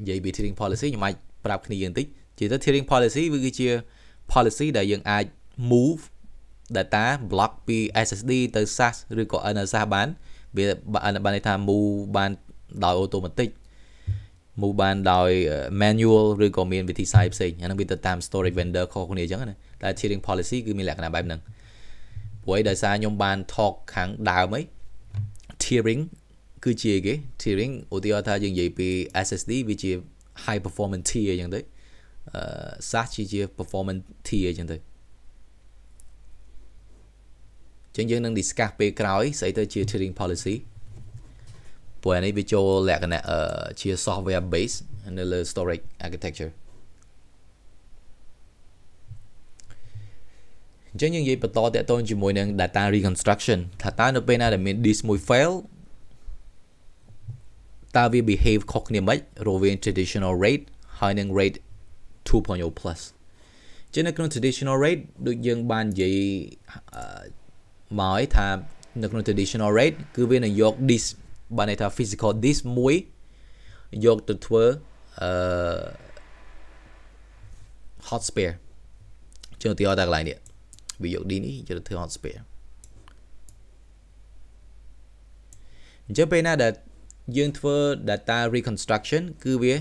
និយាយពី tiering policy ខ្ញុំអាចប្រាប់គ្នាយើងបន្តិចជាទៅ tiering policy វាគឺជា policy ដែលយើងអាច move data block ពី SSD ទៅ SAS ឬក៏ NSAS បានវាបានន័យថា move បានដោយ automatic move បានដោយ manual ឬក៏មានវិធីសាស្ត្រផ្សេងអាហ្នឹងវាទៅតាម storage vendor ខុសគ្នាអញ្ចឹងណាតែ tiering policy គឺមានលក្ខណៈបែបហ្នឹង ព្រោះឯដោយសារខ្ញុំបាន talk ខាងដើមអី tiering គឺជាអីគេ tiering ឧទាហរណ៍ថាយើងនិយាយពី SSD វាជា high performance tier អញ្ចឹងទៅអឺ SAS ជាជា performance tier អញ្ចឹងទៅចឹងយើងនឹង discuss ពេលក្រោយស្អីទៅជា tiering policy ព្រោះអានេះវាចូលលក្ខណៈអឺជា software base នៅលើ storage architecture អញ្ចឹងយើងនិយាយបន្តតាក់ទងជាមួយនឹង data reconstruction ថាតើនៅពេលណាដែលមាន disk មួយ fail តើវា behave ខុសគ្នាមិនរវាង traditional RAID ហើយនឹង RAID 2.0 plus ចឹងនៅក្នុង traditional RAID ដូចយើងបាននិយាយអឺមកឲ្យថានៅក្នុង traditional RAID គឺវានឹងយក disk បានន័យថា physical disk មួយយកទៅធ្វើអឺ hot spare ចឹងឧទាហរណ៍តែកន្លែងនេះ វាយក D នេះយកទៅធ្វើ hot spare អញ្ចឹងពេលណាដែលយើងធ្វើ data reconstruction គឺវា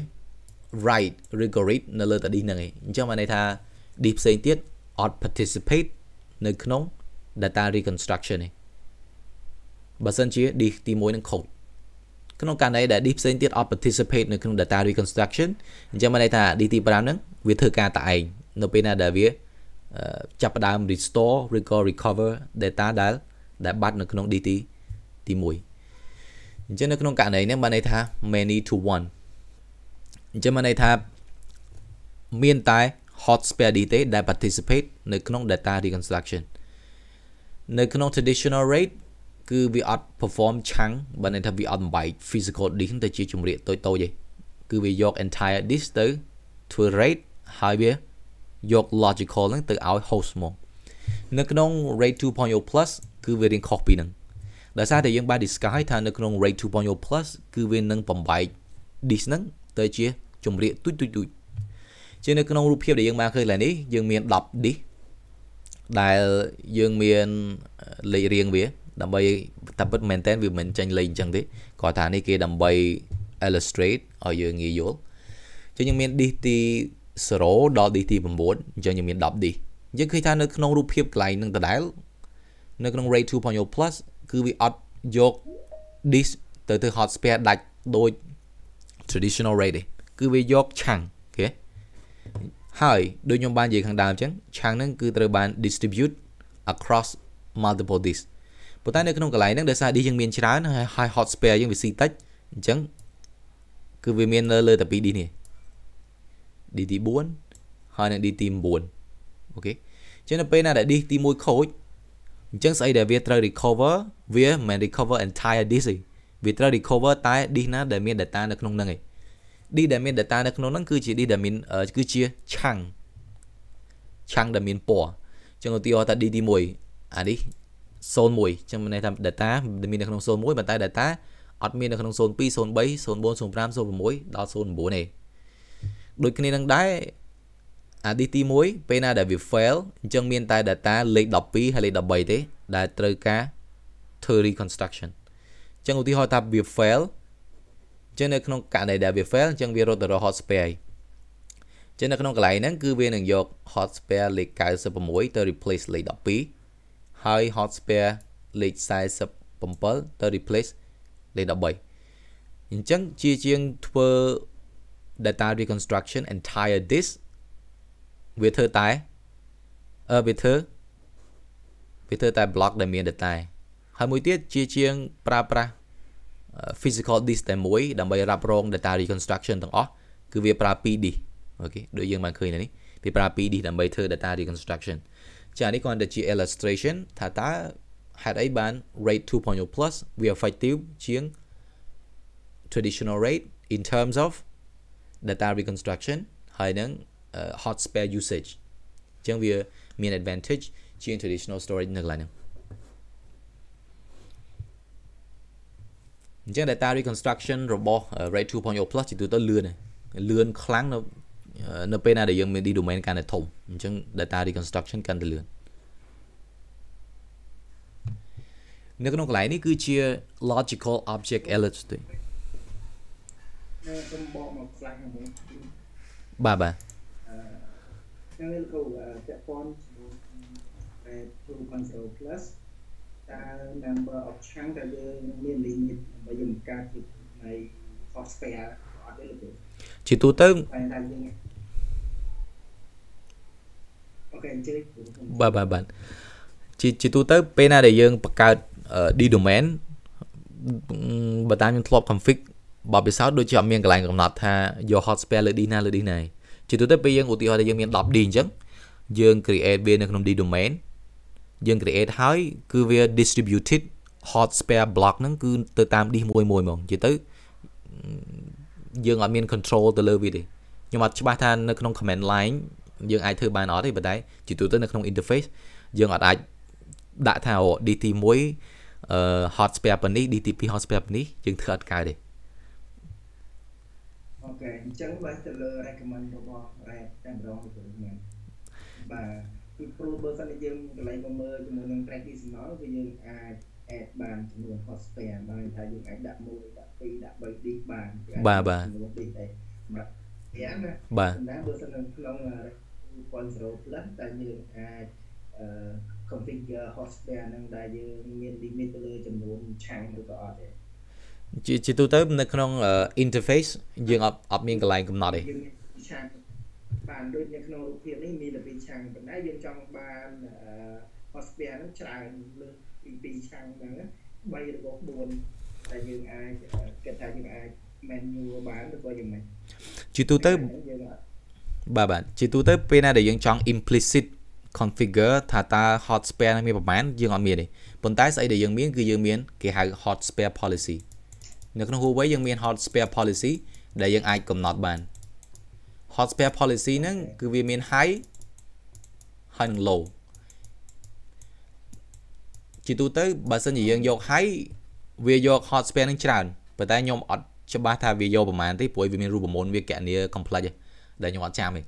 write ឬក៏ read នៅលើតា disk ហ្នឹងឯងអញ្ចឹងបានន័យថា disk ផ្សេងទៀតអត់ participate នៅក្នុង data reconstruction នេះបើសិនជា disk ទី1នឹងខូចក្នុងករណីដែល disk ផ្សេងទៀតអត់ participate នៅក្នុង data reconstruction អញ្ចឹងបានន័យថា disk ទី5ហ្នឹងវាធ្វើការតែឯងនៅពេលណាដែលវាអឺ ចាប់ផ្ដើម restore ឬក៏ recover data ដែលដែលបាត់នៅក្នុង disk ទីទី1អញ្ចឹងនៅក្នុងករណីនេះបានន័យថា many to one អញ្ចឹងបានន័យថាមានតែ hot spare disk ទេដែល participate នៅក្នុង data reconstruction នៅក្នុង traditional rate គឺវាអត់ perform ឆាំងបើន័យថាវាអត់បំបែក physical disk ទៅជាជំរាកតូចតូចទេគឺវាយក entire disk ទៅធ្វើ rate ហើយវា យក logical ហ្នឹងទៅឲ្យ host មកនៅក្នុង rate 2.0 plus គឺវារៀងខុសពីហ្នឹងដោយសារតែយើងបាន discuss ហើយថានៅក្នុង rate 2.0 plus គឺវានឹងបំបែក disk ហ្នឹងទៅជាជំរាកទូចទូចទូចជានៅក្នុងរូបភាពដែលយើងបានឃើញឡើយនេះយើងមាន10 disk ដែលយើងមានលេខរៀងវា ដើម្បីតែពិតមែនតើវាមិនចាញ់លេខអញ្ចឹងទេគាត់ថានេះគេដើម្បី illustrate ឲ្យយើងងាយយល់អញ្ចឹងយើងមាន disk ទី 0ដល់ disk ទី9អញ្ចឹងយើងមាន10 disk យើងឃើញថានៅក្នុងរូបភាពកន្លែងនឹងដដែលនៅក្នុង RAID 2.0 plus គឺវាអត់យក disk ទៅធ្វើ hot spare ដាច់ដូច traditional RAID ទេគឺវាយកឆាំងអូខេហើយដូចខ្ញុំបាននិយាយខាងដើមអញ្ចឹងឆាំងហ្នឹងគឺត្រូវបាន distribute across multiple disk ប៉ុន្តែនៅក្នុងកន្លែងហ្នឹងដោយសារ disk យើងមានច្រើនហើយ hot spare យើងវាស៊ីតិចអញ្ចឹងគឺវាមានលើលើតែ2 disk នេះ disk ទី4ហើយនិង disk ទី9អូខេអញ្ចឹងនៅពេលណាដែល disk ទី1ខូចអញ្ចឹងស្អីដែលវាត្រូវ recover វាមិនមែន recover entire disk ទេវាត្រូវ recover តែ disk ណាដែលមាន data នៅក្នុងហ្នឹងឯង disk ដែលមាន data នៅក្នុងហ្នឹងគឺជា disk ដែលមានគឺជាឆាំងឆាំងដែលមានពណ៌អញ្ចឹងឧទាហរណ៍ថា disk ទី1អានេះ01អញ្ចឹងមានន័យថា data ដែលមាននៅក្នុង01ប៉ុន្តែ data អត់មាននៅក្នុង02 03 04 05 06ដល់09ទេ ដូចគ្នានឹងដែរអា disk ទី1ពេលណាដែលវា fail អញ្ចឹងមានតែ data លេខ12ហើយលេខ13ទេដែលត្រូវការ ធ្វើ reconstruction អញ្ចឹងឧទាហរណ៍ថាវា fail អញ្ចឹងនៅក្នុងករណីដែលវា fail អញ្ចឹងវារត់ទៅរក hot spare អញ្ចឹងនៅក្នុងកន្លែងហ្នឹងគឺវានឹងយក hot spare លេខ96ទៅ replace លេខ12ហើយ hot spare លេខ47ទៅ replace លេខ13អញ្ចឹងជាជាងធ្វើ data reconstruction entire disk វាធ្វើតែអឺវាធ្វើវាធ្វើតែ block ដែលមាន data ហើយមួយទៀតជាជាងប្រើប្រាស់ physical disk តែមួយដើម្បីរ៉ាប់រង data reconstruction ទាំងអស់គឺវាប្រើ 2D អូខេដូចយើងបានឃើញនេះវាប្រើ 2D ដើម្បីធ្វើ data reconstruction ចានេះគ្រាន់តែជា illustration ថាតើហេតុអីបាន rate 2.0 plus វា effective ជាង traditional rate in terms of data reconstruction ហើយនឹង hot spare usage អញ្ចឹងវាមាន advantage ជាង traditional storage នៅកន្លែងហ្នឹងអញ្ចឹង data reconstruction របស់ rate 2.0 plus ជាទូទៅលឿនលឿនខ្លាំងនៅនៅពេលណាដែលយើងមាន D domain កាន់តែធំអញ្ចឹង data reconstruction កាន់តែលឿននៅក្នុងកន្លែងនេះគឺជា logical object elix ទេ ខ្ញុំបកមកខ្លះហ្នឹងបាទបាទខ្ញុំលោកគ្រូពាក់ព័ន្ធជាមួយតែ True Control Plus តើ number of chunk ដែលយើងមាន limit ដើម្បីយើងបង្កើតជានៃ software អត់ទេលោកគ្រូជាទូទៅតែតែយើងអូខេអញ្ជើញបាទបាទបាទជាជាទូទៅពេលណាដែលយើងបង្កើត D domain បើតាមខ្ញុំធ្លាប់ config បបពិសោធន៍ដូចជាអត់មានកន្លែងកំណត់ថាយក hot spare លើ D ណាលើ D ណាជាទូទៅពេលយើងឧទាហរណ៍ថាយើងមាន 10D អញ្ចឹងយើង create វានៅក្នុង D domain យើង create ហើយគឺវា distributed hot spare block ហ្នឹងគឺទៅតាម D មួយមួយហ្មងនិយាយទៅយើងអត់មាន control ទៅលើវាទេខ្ញុំអត់ច្បាស់ថានៅក្នុង command line យើងអាចធ្វើបានអត់ទេប៉ុន្តែជាទូទៅនៅក្នុង interface យើងអត់អាចដាក់ថា DT1 អឺ hot spare ប៉ុណ្នេះ DT2 hot spare ប៉ុណ្នេះយើងធ្វើអត់កើតទេ អូខេអញ្ចឹងបើទៅលើ recommend របស់ Red តែម្ដងទៅខ្ញុំបាទគឺព្រោះបើសិនជាយើងកន្លែងមកមើលជាមួយនឹង traditional គឺយើងអាច add បានចំនួន hot spare បានថាយើងអាចដាក់1ដាក់2ដាក់3 disk បានបាទបាទចំនួន disk ដែរសម្រាប់យ៉ាងណាបាទតែបើសិននៅក្នុង 2.0 plus ដែលយើងអាចអឺ configure hot spare ហ្នឹងដែលយើងមាន limit ទៅលើចំនួនឆាំងឬក៏អត់ទេ ជាជាទូទៅនៅក្នុង interface យើងអត់អត់មានកន្លែងកំណត់ទេឆាំងបានដូចនៅក្នុងរូបភាពនេះមានតែពីរឆាំងប៉ុន្តែយើងចង់បាន hot spare ហ្នឹងច្រើនលើសពីពីរឆាំងហ្នឹង3របស់4តែយើងអាចគិតថាយើងអាច menu បានឬក៏យ៉ាងម៉េចជាទូទៅបាទបាទជាទូទៅពេលណាដែលយើងចង់ implicit configure ថាតើ hot spare នឹងមានប្រមាណយើងអត់មានទេប៉ុន្តែស្អីដែលយើងមានគឺយើងមានគេហៅ hot spare policy នៅក្នុង Huawei យើងមាន hot spare policy ដែលយើងអាចកំណត់បាន hot spare policy ហ្នឹងគឺវាមាន high ហើយនិង low ជាទូទៅបើសិនជាយើងយក high វាយក hot spare នឹងច្រើនប៉ុន្តែខ្ញុំអត់ច្បាស់ថាវាយកប្រមាណទេព្រោះវាមានរូបមន្តវាកណនី complex ដែលខ្ញុំអត់ចាំទេ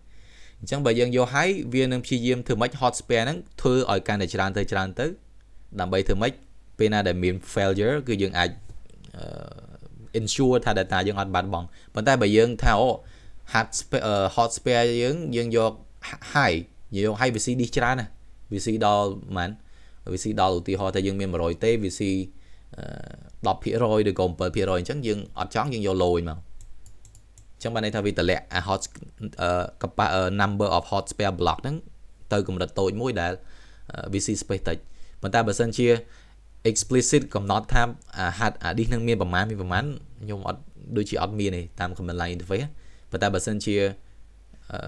អញ្ចឹងបើយើងយកហើយវានឹងព្យាយាមធ្វើម៉េច hot spare ហ្នឹងធ្វើឲ្យកាន់តែច្រើនទៅច្រើនទៅដើម្បីធ្វើម៉េចពេលណាដែលមាន failure គឺយើងអាច ensure ថា data យើងអត់បាត់បង់ប៉ុន្តែបើយើងថាអូ hot hot spare យើងយើងយក high យើងយក high VC ឌីសច្រើនណា VC ដល់ប៉ុន្មាន VC ដល់ឧទាហរណ៍ថាយើងមាន100ទេ VC 10%ឬក៏7%អញ្ចឹងយើងអត់ចង់យើងយក low វិញមកចឹងបានន័យថាវាតម្លាក់ a hot number of hot spare block ហ្នឹងទៅកម្រិតតូចមួយដែល VC space តិចប៉ុន្តែបើសិនជា explicit កំណត់ថាអាហាត់អា disk នឹងមានប្រមាណមានប្រមាណខ្ញុំអត់ដូចជាអត់មានទេតាម command line interface ប៉ុន្តែបើសិនជាអឺ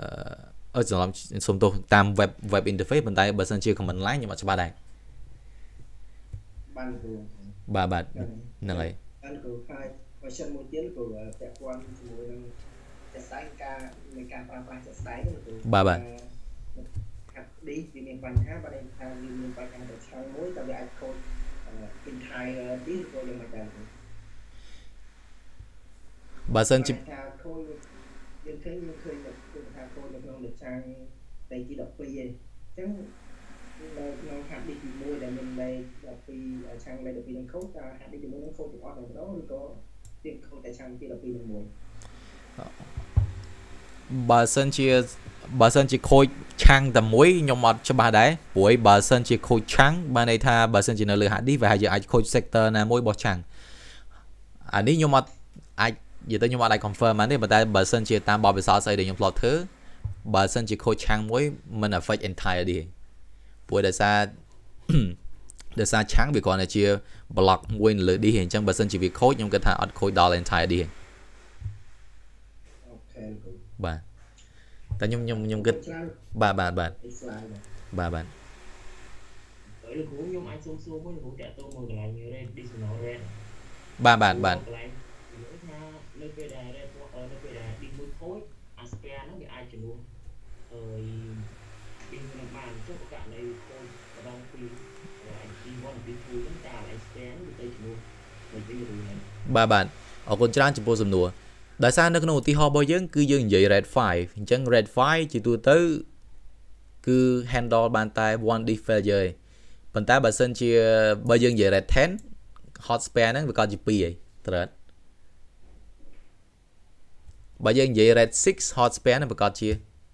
អឺច្រឡំសុំទោសតាម web web interface ប៉ុន្តែបើសិនជា command line ខ្ញុំអត់ច្បាស់ដែរបានគ្រូបាទបាទហ្នឹងហើយបានគ្រូហើយ question មួយទៀតគ្រូពាក់ព័ន្ធជាមួយនឹងជាក់ស្ដែងការនៃការប្រើប្រាស់ជាក់ស្ដែងណាគ្រូបាទបាទហាត់ឌីវាមានបញ្ហាបើន័យថាវាមានបញ្ហាប្រឆាំងមួយតើវាអាចខូច entire ឌីក៏យ៉ាងម៉េចដែរគ្រូបើសិនជាថាខូចយើងឃើញយើងឃើញគឺថាខូចនៅក្នុងលេខចាងតែទី12ឯងអញ្ចឹងនៅក្នុងហាត់ឌីទី1ដែលមានលេខ12ឆាំងលេខ12នឹងខូចតើហាត់ឌីទី1នឹងខូចទាំងអស់តែម្ដងឬក៏ទៀតខូចតែឆាំងទី12នឹងមួយ បើសិនជាបើសិនជាខូចឆាំងតែមួយខ្ញុំអត់ច្បាស់ដែរព្រោះបើសិនជាខូចឆាំងបានន័យថាបើសិនជានៅលើ hard disk វាហើយយើងអាចខូច sector ណាមួយរបស់ឆាំងអានេះខ្ញុំអត់អាចនិយាយទៅខ្ញុំអត់អាច confirm បានទេប៉ុន្តែបើសិនជាតាមបបិសោស្អីដែលខ្ញុំធ្លាប់ធ្វើបើសិនជាខូចឆាំងមួយมัน affect entire disk ព្រោះដោយសារដោយសារឆាំងវាគ្រាន់តែជា block មួយនៅលើ disk អញ្ចឹងបើសិនជាវាខូចខ្ញុំគិតថាអត់ខូចដល់ entire disk អូខេគ្រូ បាទតែខ្ញុំខ្ញុំខ្ញុំគិតច្រើនបាទបាទបាទអ៊ីស្លាមបាទបាទហើយលោកគ្រូខ្ញុំអាចសុំសួរមួយលោកគ្រូតាក់ទងមកកន្លែង red additional red បាទបាទបាទកន្លែងនិយាយថានៅពេលដែល red អឺនៅពេលដែល D មួយខូចអា spare ហ្នឹងវាអាចជំនួសអឺ D នឹងបានចុះករណីខូចម្ដងពីរកន្លែង D1 D2 ហ្នឹងតែកន្លែង spare ហ្នឹងវាទៅជំនួសដូចវិញឬហ្នឹងបាទបាទអរគុណច្រើនចំពោះសំណួរ ដោយសារនៅក្នុងឧទាហរណ៍របស់យើងគឺយើងនិយាយ red 5អញ្ចឹង red 5ជាទូទៅគឺ handle បានតែ one disk failure ឯងប៉ុន្តែបើសិនជាបើយើងនិយាយ red 10 hot spare ហ្នឹងវាក៏ជា2ឯងត្រូវអត់បើយើងនិយាយ red 6 hot spare ហ្នឹងប្រកាសជា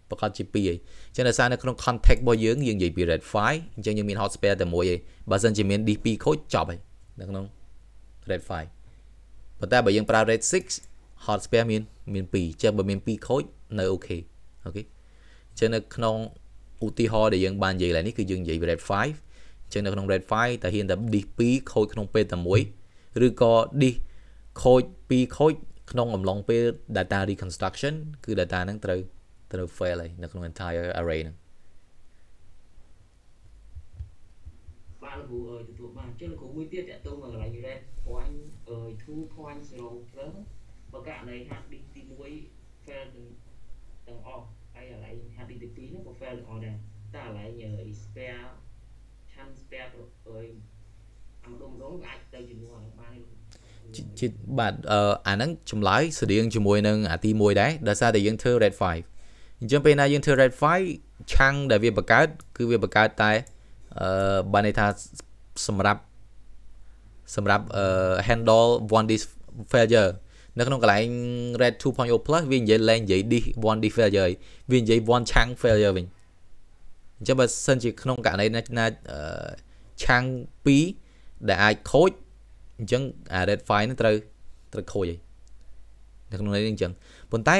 ប្រកាសជា2ឯងអញ្ចឹងដោយសារនៅក្នុង context របស់យើងយើងនិយាយពី red 5អញ្ចឹងយើងមាន hot spare តែមួយឯងបើសិនជាមាន disk 2ខូចចប់ឯងនៅក្នុង red 5ប៉ុន្តែបើយើងប្រើ red 6 hot spare មានមាន2អញ្ចឹងបើមាន2ខូចនៅអូខេអូខេអញ្ចឹងនៅក្នុងឧទាហរណ៍ដែលយើងបាននិយាយឡើយនេះគឺយើងនិយាយ red 5អញ្ចឹងនៅក្នុង red 5តែហ៊ានតែ disk 2ខូចក្នុងពេលតែមួយឬក៏ disk ខូច2ខូចក្នុងអំឡុងពេល data reconstruction គឺ data ហ្នឹងត្រូវត្រូវ fail ហើយនៅក្នុង entire array ហ្នឹងបាទលោកគ្រូអើយទទួលបានអញ្ចឹងលោកគ្រូមួយទៀតតាក់ទងមកកន្លែង red point អើយ2.0 plus បើករណីហាត់ D ទី1 fail ទាំងទាំងអស់ហើយកន្លែងហាត់ D ទី2ហ្នឹងក៏ fail ទាំងអស់ដែរតែកន្លែងអើយ spare ឆាន់ spare អើយអាម្ដងម្ដងវាអាចទៅជំនួសអាហ្នឹងបានទេលោកគ្រូជិជិបាទអឺអាហ្នឹងចម្លើយស្តៀងជាមួយនឹងអាទី1ដែរដោយសារតែយើងធ្វើ red 5អញ្ចឹងពេលណាយើងធ្វើ red 5ឆាំងដែលវាបង្កើតគឺវាបង្កើតតែអឺបានន័យថាសម្រាប់សម្រាប់អឺ handle one disk failure នៅក្នុងកន្លែង red 2.0 plus វានិយាយឡើងនិយាយ disk one disk failure ហើយវានិយាយ one ឆាំង failure វិញអញ្ចឹងបើសិនជាក្នុងករណីណាណាអឺឆាំង2ដែលអាចខូចអញ្ចឹងអា red file ហ្នឹងត្រូវត្រូវខូចហើយនៅក្នុងនេះអញ្ចឹងប៉ុន្តែ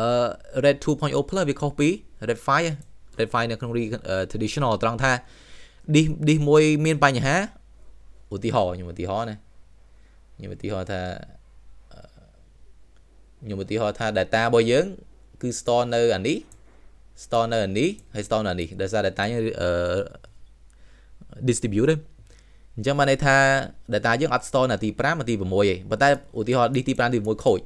អឺ red 2.0 plus វាខុសពី red file ឯង red file នៅក្នុង re- អឺ traditional ត្រង់ថា disk disk មួយមានបញ្ហាឧទាហរណ៍ខ្ញុំឧទាហរណ៍ណាខ្ញុំឧទាហរណ៍ថាអឺ ខ្ញុំឧទាហរណ៍ថា data របស់យើង គឺ store នៅអានេះ store នៅអានេះហើយ store នៅអានេះដោយសារ data យើងអឺ distribute ទេអញ្ចឹងបានន័យថា data យើងអត់ store នៅទី5នៅទី6ទេប៉ុន្តែឧទាហរណ៍ disk ទី5ទី6ខូច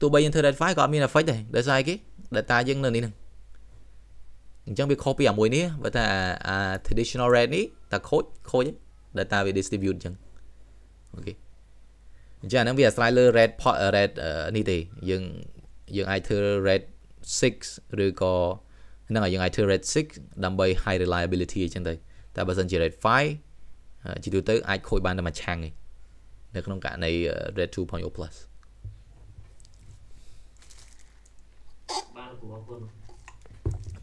ទោះបីយើងធ្វើ red file ក៏អត់មាន effect ដែរដោយសារអីគេ data យើងនៅនេះហ្នឹងអញ្ចឹងវាខុសពីអាមួយនេះបើថាអាអា traditional red នេះតែខូចខូចទេ data វា distribute អញ្ចឹងអូខេ អញ្ចឹងអាហ្នឹងវាអាស្រ័យលើ red pot red អឺនេះទេយើងយើងអាចធ្វើ red 6ឬក៏ហ្នឹងហើយយើងអាចធ្វើ red 6ដើម្បី high reliability អញ្ចឹងទៅតែបើសិនជា red 5អឺជាទូទៅអាចខូចបានតែមួយឆាំងឯងនៅក្នុងករណី Red 2.0 plus បាទលោកគ្រូអរគុណ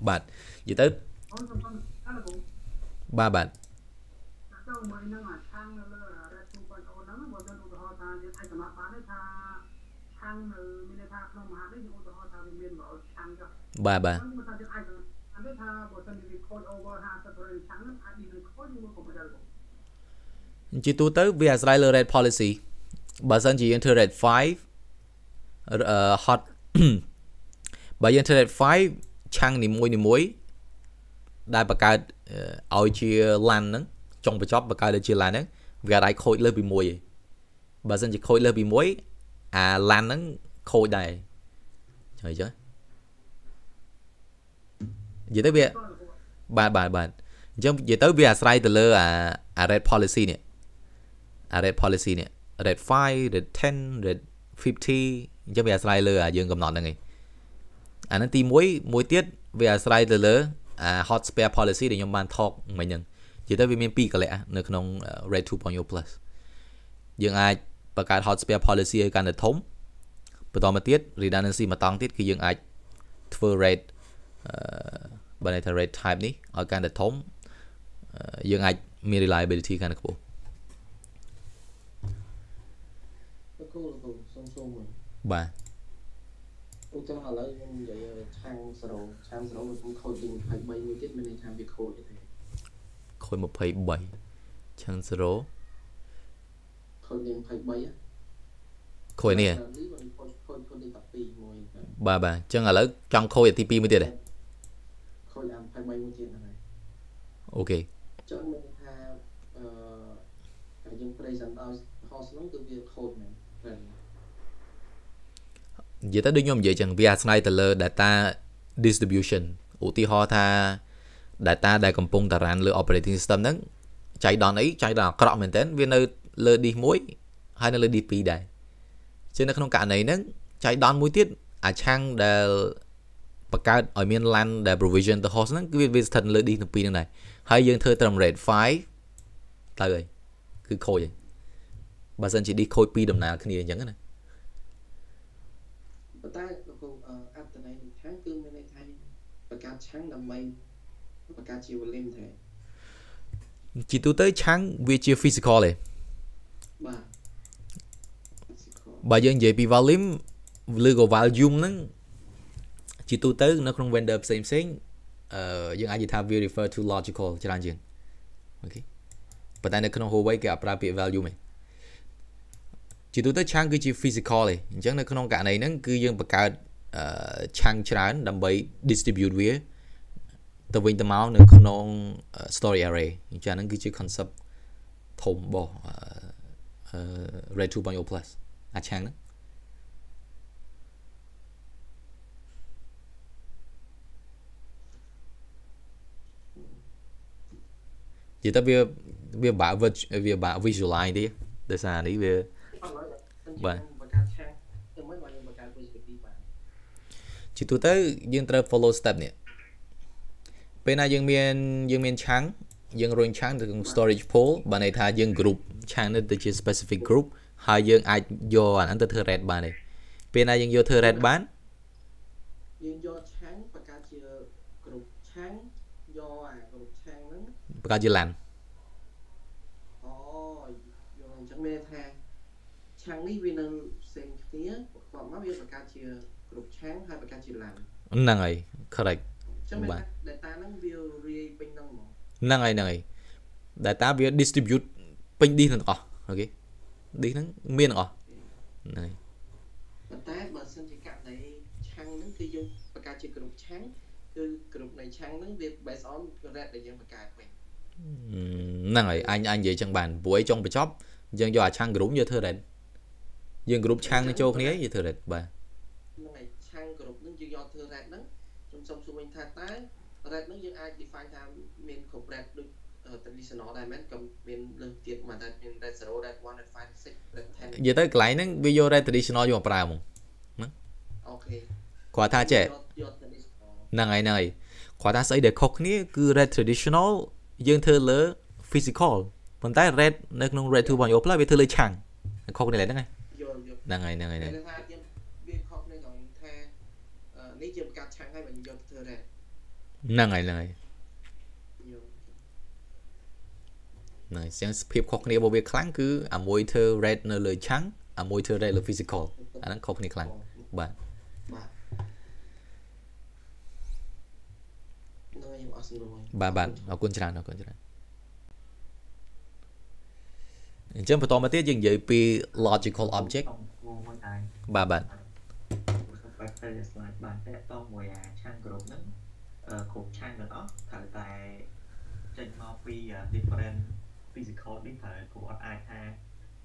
បាទនិយាយទៅអូនសំខាន់អរគុណបាទបាទទៅមួយនឹង រដៅបងជាទូទៅវាអាស្រ័យលើ rate policy បើសិនជាយើងធ្វើ rate 5អឺ hot បើយើងធ្វើ rate 5ឆាំងនីមួយនីមួយដែលបង្កើតឲ្យជា LAN ហ្នឹងចុងបញ្ចប់បង្កើតឲ្យជា LAN ហ្នឹងវាអាចខូចលើសពី1ឯងបើសិនជាខូចលើសពី1អា LAN ហ្នឹងខូចដែរចឹងអញ្ចឹង និយាយទៅវាបាទបាទបាទអញ្ចឹងនិយាយទៅវាអាស្រ័យទៅលើអាអា rate policy នេះអា rate policy នេះ rate 5 rate 10 rate 50អញ្ចឹងវាអាស្រ័យលើអាយើងកំណត់ហ្នឹងឯងអាហ្នឹងទី1មួយទៀតវាអាស្រ័យទៅលើអា hot spare policy ដែលខ្ញុំបាន talk មិញហ្នឹងនិយាយទៅវាមានពីរកលៈនៅក្នុង rate 2.0 plus យើងអាចបង្កើត hot spare policy ឲ្យកាន់តែធំបន្តមកទៀត redundancy មួយតង់ទៀតគឺយើងអាចធ្វើ rate អឺ បើន័យថា rate type នេះឲ្យកាន់តែធំយើងអាចមាន reliability កាន់តែខ្ពស់គោលគោលសុំសុំមួយបាទអញ្ចឹងឥឡូវខ្ញុំនិយាយឆាំងសរោឆាំងសរោខ្ញុំខូចទី23មួយទៀតមានន័យថាវាខូចទេខូច23ឆាំង0ខូចទី23ហ៎ខូចនេះហ៎នេះมันខូចខូចខូចទី12មួយបាទបាទអញ្ចឹងឥឡូវចង់ខូចទី2មួយទៀតទេ ខូចអា23មួយទៀតហ្នឹងហើយអូខេចុះមានថាអឺតែយើង present ឲ្យ host ហ្នឹងគឺវាខូចមែនព្រឹងនិយាយទៅដូចខ្ញុំនិយាយចឹងវាអាស្រ័យទៅលើ data distribution ឧទាហរណ៍ថា data ដែលកំពុងតារានលើ operating system ហ្នឹងចៃដន្យអីចៃដន្យអាក្រក់មែនតើវានៅលើ disk 1ហើយនៅលើ disk 2ដែរជាងនៅក្នុងករណីហ្នឹងចៃដន្យមួយទៀតអាឆាំងដែល បង្កើតឲ្យមាន LAN ដែល provision ទៅ host ហ្នឹងគឺវាវាស្ថិតនៅលើ disk ទាំងពីរហ្នឹងដែរហើយយើងធ្វើត្រឹម RAID 5ទៅហើយគឺខូចហើយបើសិនជា disk ខូចពីរដំណើរគ្នាអញ្ចឹងណាប៉ុន្តែលោកគ្រូអឺអត្តន័យនៃឆាំងគឺមានន័យថាបង្កើតឆាំងដើម្បីបង្កើតជា volume ទេជាទូទៅឆាំងវាជា physical ទេបាទបើយើងនិយាយពី volume ឬក៏ volume ហ្នឹង ជាទូទៅនៅក្នុង vendor ផ្សេងផ្សេងអឺយើងអាចនិយាយថាវា refer to logical ច្រើនជាងអូខេប៉ុន្តែនៅក្នុង Huawei គេអត់ប្រើពាក្យ volume ទេជាទូទៅឆាំងគឺជា physical ទេអញ្ចឹងនៅក្នុងករណីហ្នឹងគឺយើងបង្កើតអឺឆាំងច្រើនដើម្បី distribute វាទៅវិញទៅមកនៅក្នុង story array អញ្ចឹងហ្នឹងគឺជា concept ធំរបស់អឺ Red 2.0 plus អាឆាំងហ្នឹង និយាយទៅវាវាបាក់ visual- វាបាក់ visualize ទេដោយសារនេះវាឥឡូវខ្ញុំបង្កើតឆាំងទៅមិនបានខ្ញុំបង្កើត visibility បានជាទូទៅយើងត្រូវ follow step នេះពេលណាយើងមានយើងមានឆាំងយើងរុញឆាំងទៅក្នុង storage pool បើន័យថាយើង group ឆាំងនេះទៅជា specific group ហើយយើងអាចយកអាហ្នឹងទៅធ្វើ red បានទេពេលណាយើងយកធ្វើ red បានយើងយកឆាំងបង្កើតជាក្រុមឆាំងយកអាក្រុមឆាំងហ្នឹង បង្កើតជា LAN អូយកអញ្ចឹងមានន័យថាឆាំងនេះវានៅផ្សេងគ្នាគាត់មកវាបង្កើតជាក្រុមឆាំងហើយបង្កើតជា LAN ហ្នឹងហើយ correct អញ្ចឹងមានបាទថា data ហ្នឹងវារាយពេញហ្នឹងហ្មងហ្នឹងហើយហ្នឹងហើយ data វា distribute ពេញ disk ទាំងអស់អូខេ disk ហ្នឹងមានទាំងអស់ហ្នឹងហើយប៉ុន្តែបើសិនជាករណីឆាំងហ្នឹងគឺយើងបង្កើតជាក្រុមឆាំងគឺក្រុមនៃឆាំងហ្នឹងវា based on red ដែលយើងបង្កើតវិញ ហ្នឹងហើយអញអញនិយាយចឹងបានព្រោះអីចុងបញ្ចប់យើងយកអាឆាំង group យកធ្វើ red យើង group ឆាំងនឹងចូលគ្នាយកធ្វើ red បាទហ្នឹងហើយឆាំងក្រុមហ្នឹងយើងយកធ្វើ red ហ្នឹងខ្ញុំសុំសួរវិញថាតើ red ហ្នឹងយើងអាច define ថាមានគ្រប់ red ដូច traditional ដែរមែនក៏មានលើសទៀតមកថាមាន red 0 red 1 red 5 6 red 10និយាយទៅកន្លែងហ្នឹងវាយក red traditional យកមកប្រើហ្មងអូខេគាត់ថាចេះយកយក traditional ហ្នឹងហើយហ្នឹងហើយគាត់ថាស្អីដែលខុសគ្នាគឺ red traditional យើងធ្វើលើ physical ប៉ុន្តែ red នៅក្នុង red 2.0 plus វាធ្វើលើឆាំងខុសគ្នាឡើយហ្នឹងហើយយកយកហ្នឹងហើយហ្នឹងហើយហ្នឹងតែហើយថាយើងវាខុសគ្នាត្រង់ថាអឺនេះយើងបង្កើតឆាំងហើយបើយើងយកទៅធ្វើ red ហ្នឹងហើយហ្នឹងហើយយកហ្នឹងហើយចឹងភាពខុសគ្នារបស់វាខ្លាំងគឺអាមួយធ្វើ red នៅលើឆាំងអាមួយធ្វើ red លើ physical អាហ្នឹងខុសគ្នាខ្លាំងបាទបាទនោះខ្ញុំអត់សំរួល បាទបាទអរគុណច្រើនអរគុណច្រើនញ្ចឹងបន្តមកទៀតយើងនិយាយពី logical object ខ្ញុំគួរមួយដែរបាទបាទខ្ញុំបាច់ទៅ slide បានតែតមួយអាឆាំងគ្រប់ហ្នឹងអឺគ្រប់ឆាំងទាំងអស់ត្រូវតែចេញមកពី different physical នេះត្រូវគួរអត់អាចថា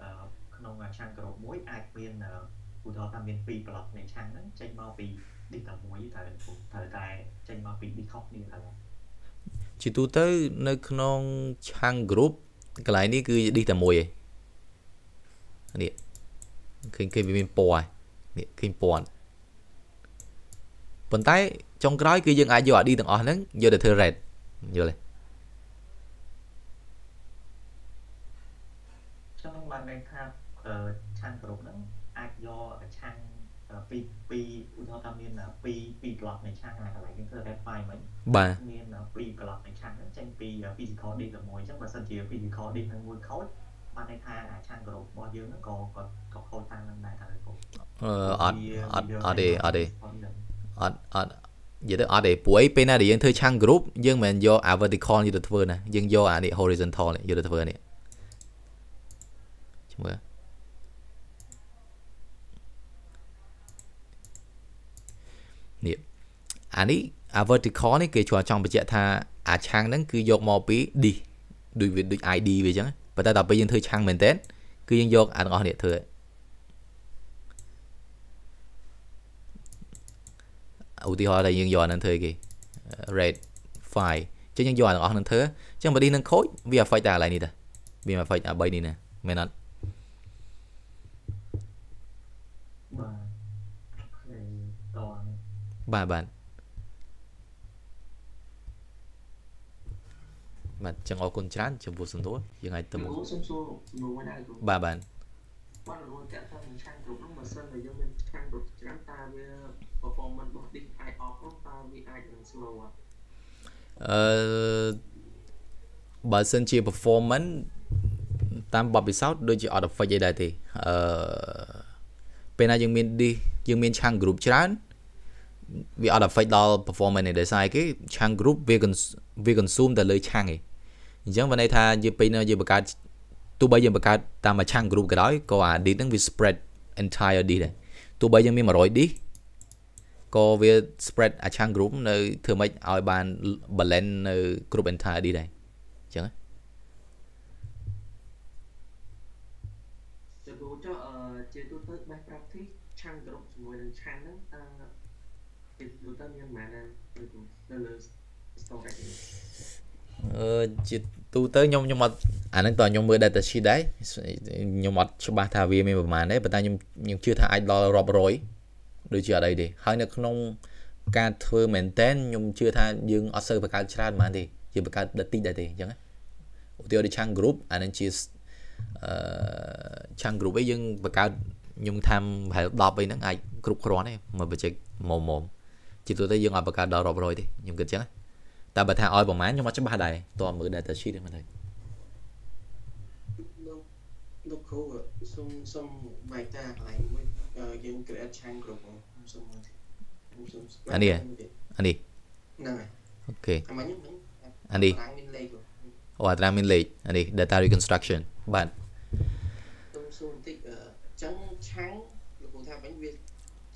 អឺក្នុងឆាំងគ្រប់មួយអាចមានអឺឧទាហរណ៍ថាមាន2 block នៃឆាំងហ្នឹងចេញមកពី disk តែមួយត្រូវត្រូវតែចេញមកពី disk ខុសគ្នាត្រូវ ជាទូទៅនៅក្នុងឆាំង group កន្លែងនេះគឺ disk តែមួយឯងនេះឃើញគេវាមានពណ៌ឯងនេះឃើញពណ៌ប៉ុន្តែចុងក្រោយគឺយើងអាចយកអា disk ទាំងអស់ហ្នឹងយកទៅធ្វើ red យល់ទេចឹងបានន័យថាអឺឆាំងគ្រប់ហ្នឹងអាចយកឆាំងអឺពីពីឧទាហរណ៍ថាមានពីពីប្លុកនៃឆាំងណាកន្លែងយើងធ្វើ red file មិញបាទមានពីប្ពី physical disk តែមួយអញ្ចឹងបើសិនជា physical disk ហ្នឹងមួយខូចបានន័យថាអាឆាំងគ្រប់របស់យើងហ្នឹងក៏ក៏ក៏ខូចតាមនឹងដែរហើយគោអឺអត់អត់អត់ទេអត់ទេអត់អត់និយាយទៅអត់ទេព្រោះអីពេលណាដែលយើងធ្វើឆាំង group យើងមិនមែនយកអា vertical យកទៅធ្វើណាយើងយកអានេះ horizontal នេះយកទៅធ្វើនេះមើលនេះអានេះ អា vertical នេះគេជួយចង់បញ្ជាក់ថាអាឆាំងហ្នឹងគឺយកមកពី d ដូចវាដូច ID វាអញ្ចឹងប៉ុន្តែដល់ពេលយើងធ្វើឆាំងមែនតើគឺយើងយកអាទាំងអស់នេះធ្វើឧទាហរណ៍ថាយើងយកអាហ្នឹងធ្វើគេ red file ចឹងយើងយកអាទាំងអស់ហ្នឹងធ្វើចឹងបើនេះនឹងខូចវា affect តែកន្លែងនេះតាវា affect អា3នេះណាមែនអត់បាទហើយតងបាទបាទ បាទចឹងអរគុណច្រើនចំពោះសំណួរយើងអាចទៅមុខគ្រូសុំសួរសំណួរមួយដែរគ្រូបាទបាទបាទលោកតាក់ទងនឹងឆាំងគ្រប់នោះបើសិនតែយើងមានឆាំងគ្រប់ច្រើនតើវា performance របស់ disk អាចអស់នោះតើវាអាចនឹង slow អត់អឺបើសិនជា performance តាមបបពិសោធន៍ដូចជាអត់ effect អីដែរទេអឺពេលណាយើងមាន disk យើងមានឆាំង group ច្រើនវាអត់ affect ដល់ performance នេះដោយសារអីគេឆាំង group វា cons- វា consume ទៅលើឆាំងឯង អញ្ចឹងបើន័យថាយើងពេលណាយើងបង្កើតទោះបីយើងបង្កើតតាមមួយឆាំង group ក៏ដោយក៏អា disk ហ្នឹងវា spread entire disk ដែរទោះបីយើងមាន100 disk ក៏វា spread អាឆាំង group នៅធ្វើម៉េចឲ្យបាន balance នៅគ្រប់ entire disk ដែរអញ្ចឹងណាទៅគ្រូចុះអឺជាទូទៅ best practice ឆាំងគ្រប់ជាមួយនឹងឆាំងហ្នឹងតើជាទូទៅមានប៉ុន្មានដែរគ្រូនៅលើ storage នេះ អឺជាទូទៅខ្ញុំខ្ញុំអត់អាហ្នឹងតើខ្ញុំមើល data sheet ដែរខ្ញុំអត់ច្បាស់ថាវាមានប្រមាណទេប៉ុន្តែខ្ញុំខ្ញុំជឿថាអាចដល់រាប់រយដូចជាអត់អីទេហើយនៅក្នុងការធ្វើមែនតែនខ្ញុំជឿថាយើងអត់សូវបង្កើតច្រើនប៉ុន្មានទេយើងបង្កើតដិតតិចដែរទេអញ្ចឹងណាឧទាហរណ៍ដូចឆាំង group អាហ្នឹងជាអឺឆាំង group អីយើងបង្កើតខ្ញុំថាប្រហែល10អីហ្នឹងអាចគ្រប់គ្រាន់ទេមួយ project មុំមុំជាទូទៅយើងអត់បង្កើតដល់រាប់រយទេខ្ញុំគិតអញ្ចឹងណា តែបើថាឲ្យប្រហែលខ្ញុំអត់ច្បាស់ដែរតើមើល data sheet ទេមើលទៅលោកលោកគ្រូសុំសុំបែកតាកន្លែងមួយអឺយើង create ឆាំងគ្រប់ហ្នឹងសុំមើលតិចខ្ញុំសុំអានេះអានេះហ្នឹងហើយអូខេអាមិញមិញអានេះតាំងមានលេខគ្រូអូអាត្រាមានលេខអានេះ data reconstruction បាទខ្ញុំសួរបន្តិចអឺអញ្ចឹងឆាំងលោកគ្រូថាមិញវា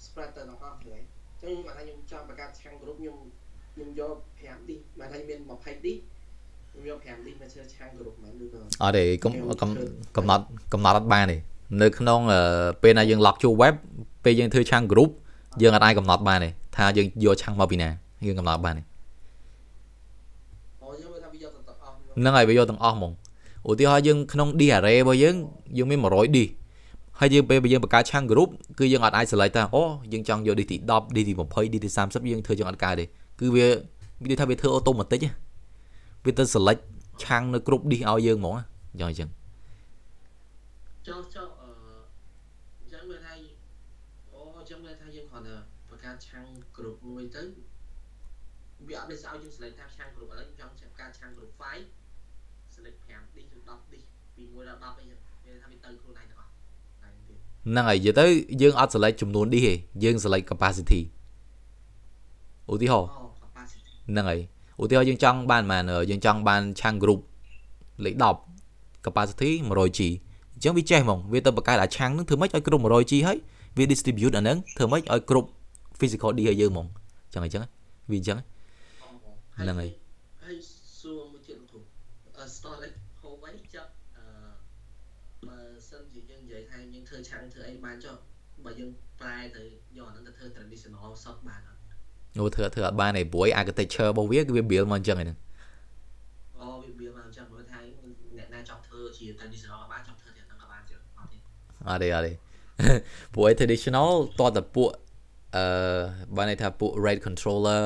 spread ទៅទាំងអស់ហើយអញ្ចឹងបើថាខ្ញុំចង់បង្កើតឆាំងគ្រប់ខ្ញុំខ្ញុំយក 5 disk បើថាមាន20 disk ខ្ញុំយក5 disk មកធ្វើឆាំងគ្រប់មែនឬក៏អត់ទេកំកំកំណត់កំណត់អត់បានទេនៅក្នុងអឺពេលណាយើង log ចូល web ពេលយើងធ្វើឆាំង group យើងអត់អាចកំណត់បានទេថាយើងយកឆាំងមកពីណាយើងកំណត់បានទេអូយើងមើលថាវាយកទៅទាំងអស់ហ្នឹងហើយវាយកទាំងអស់ហ្មងឧទាហរណ៍យើងក្នុង D array របស់យើងយើងមាន100 D ហើយយើងពេលយើងបង្កើតឆាំង group គឺយើងអត់អាច select ថាអូយើងចង់យក D ទី10 D ទី20 D ទី30យើងធ្វើយើងអត់កើតទេគឺវាមា នន័យថាវាធ្វើ automatic ណាវាទៅ select ឆាំងនៅគ្រប់ D ឲ្យយើងហ្មងណាអញ្ចឹងអញ្ចឹងចុះចុះអឺអញ្ចឹងមើលថាអូអញ្ចឹងមើលថាយើងគ្រាន់តែបង្កើតឆាំងគ្រប់មួយទៅវាអត់មានស្អឲ្យយើង select ថាឆាំងគ្រប់ឥឡូវខ្ញុំចង់បង្កើតឆាំងគ្រប់ file select 5 disk ឬ10 disk ពី1ដល់10អីចឹងវាថាវាទៅខ្លួនឯងទាំងអស់តែទៀតហ្នឹងហើយនិយាយទៅយើងអត់ select ចំនួន D ទេយើង select capacity ឧទាហរណ៍អូ capacity ហ្នឹងហើយឧទាហរណ៍យើងចង់បានប៉ុន្មានយើងចង់បានឆាំង group លេខ10 capacity 100G អញ្ចឹងវាចេះហ្មងវាទៅបង្កើតអាឆាំងហ្នឹងធ្វើម៉េចឲ្យគ្រប់ 100G ហើយវា distribute អាហ្នឹងធ្វើម៉េចឲ្យគ្រប់ physical D ឲ្យយើងហ្មងអញ្ចឹងអញ្ចឹងវាអញ្ចឹងហ្នឹងហើយហើយសួរមួយទៀតលោកគ្រូអឺ storage Huawei ចាប់អឺបើសិនជាយើងនិយាយថាយើងធ្វើឆាំងធ្វើអីបានចុះបើយើងប្រែទៅយកអាហ្នឹងទៅធ្វើ traditional សតបាន អត់អូធ្វើធ្វើអត់បានទេព្រោះ architecture របស់វាគឺវា build មកអញ្ចឹងឯហ្នឹងអូវាវាមកអញ្ចឹងមើលថាអ្នកណាចង់ធ្វើជា traditional ក៏បានចង់ធ្វើទៀតហ្នឹងក៏បានទៀតអត់ទេអត់ទេអត់ទេព្រោះឯ traditional តតតែពួកអឺបានន័យថាពួក rate controller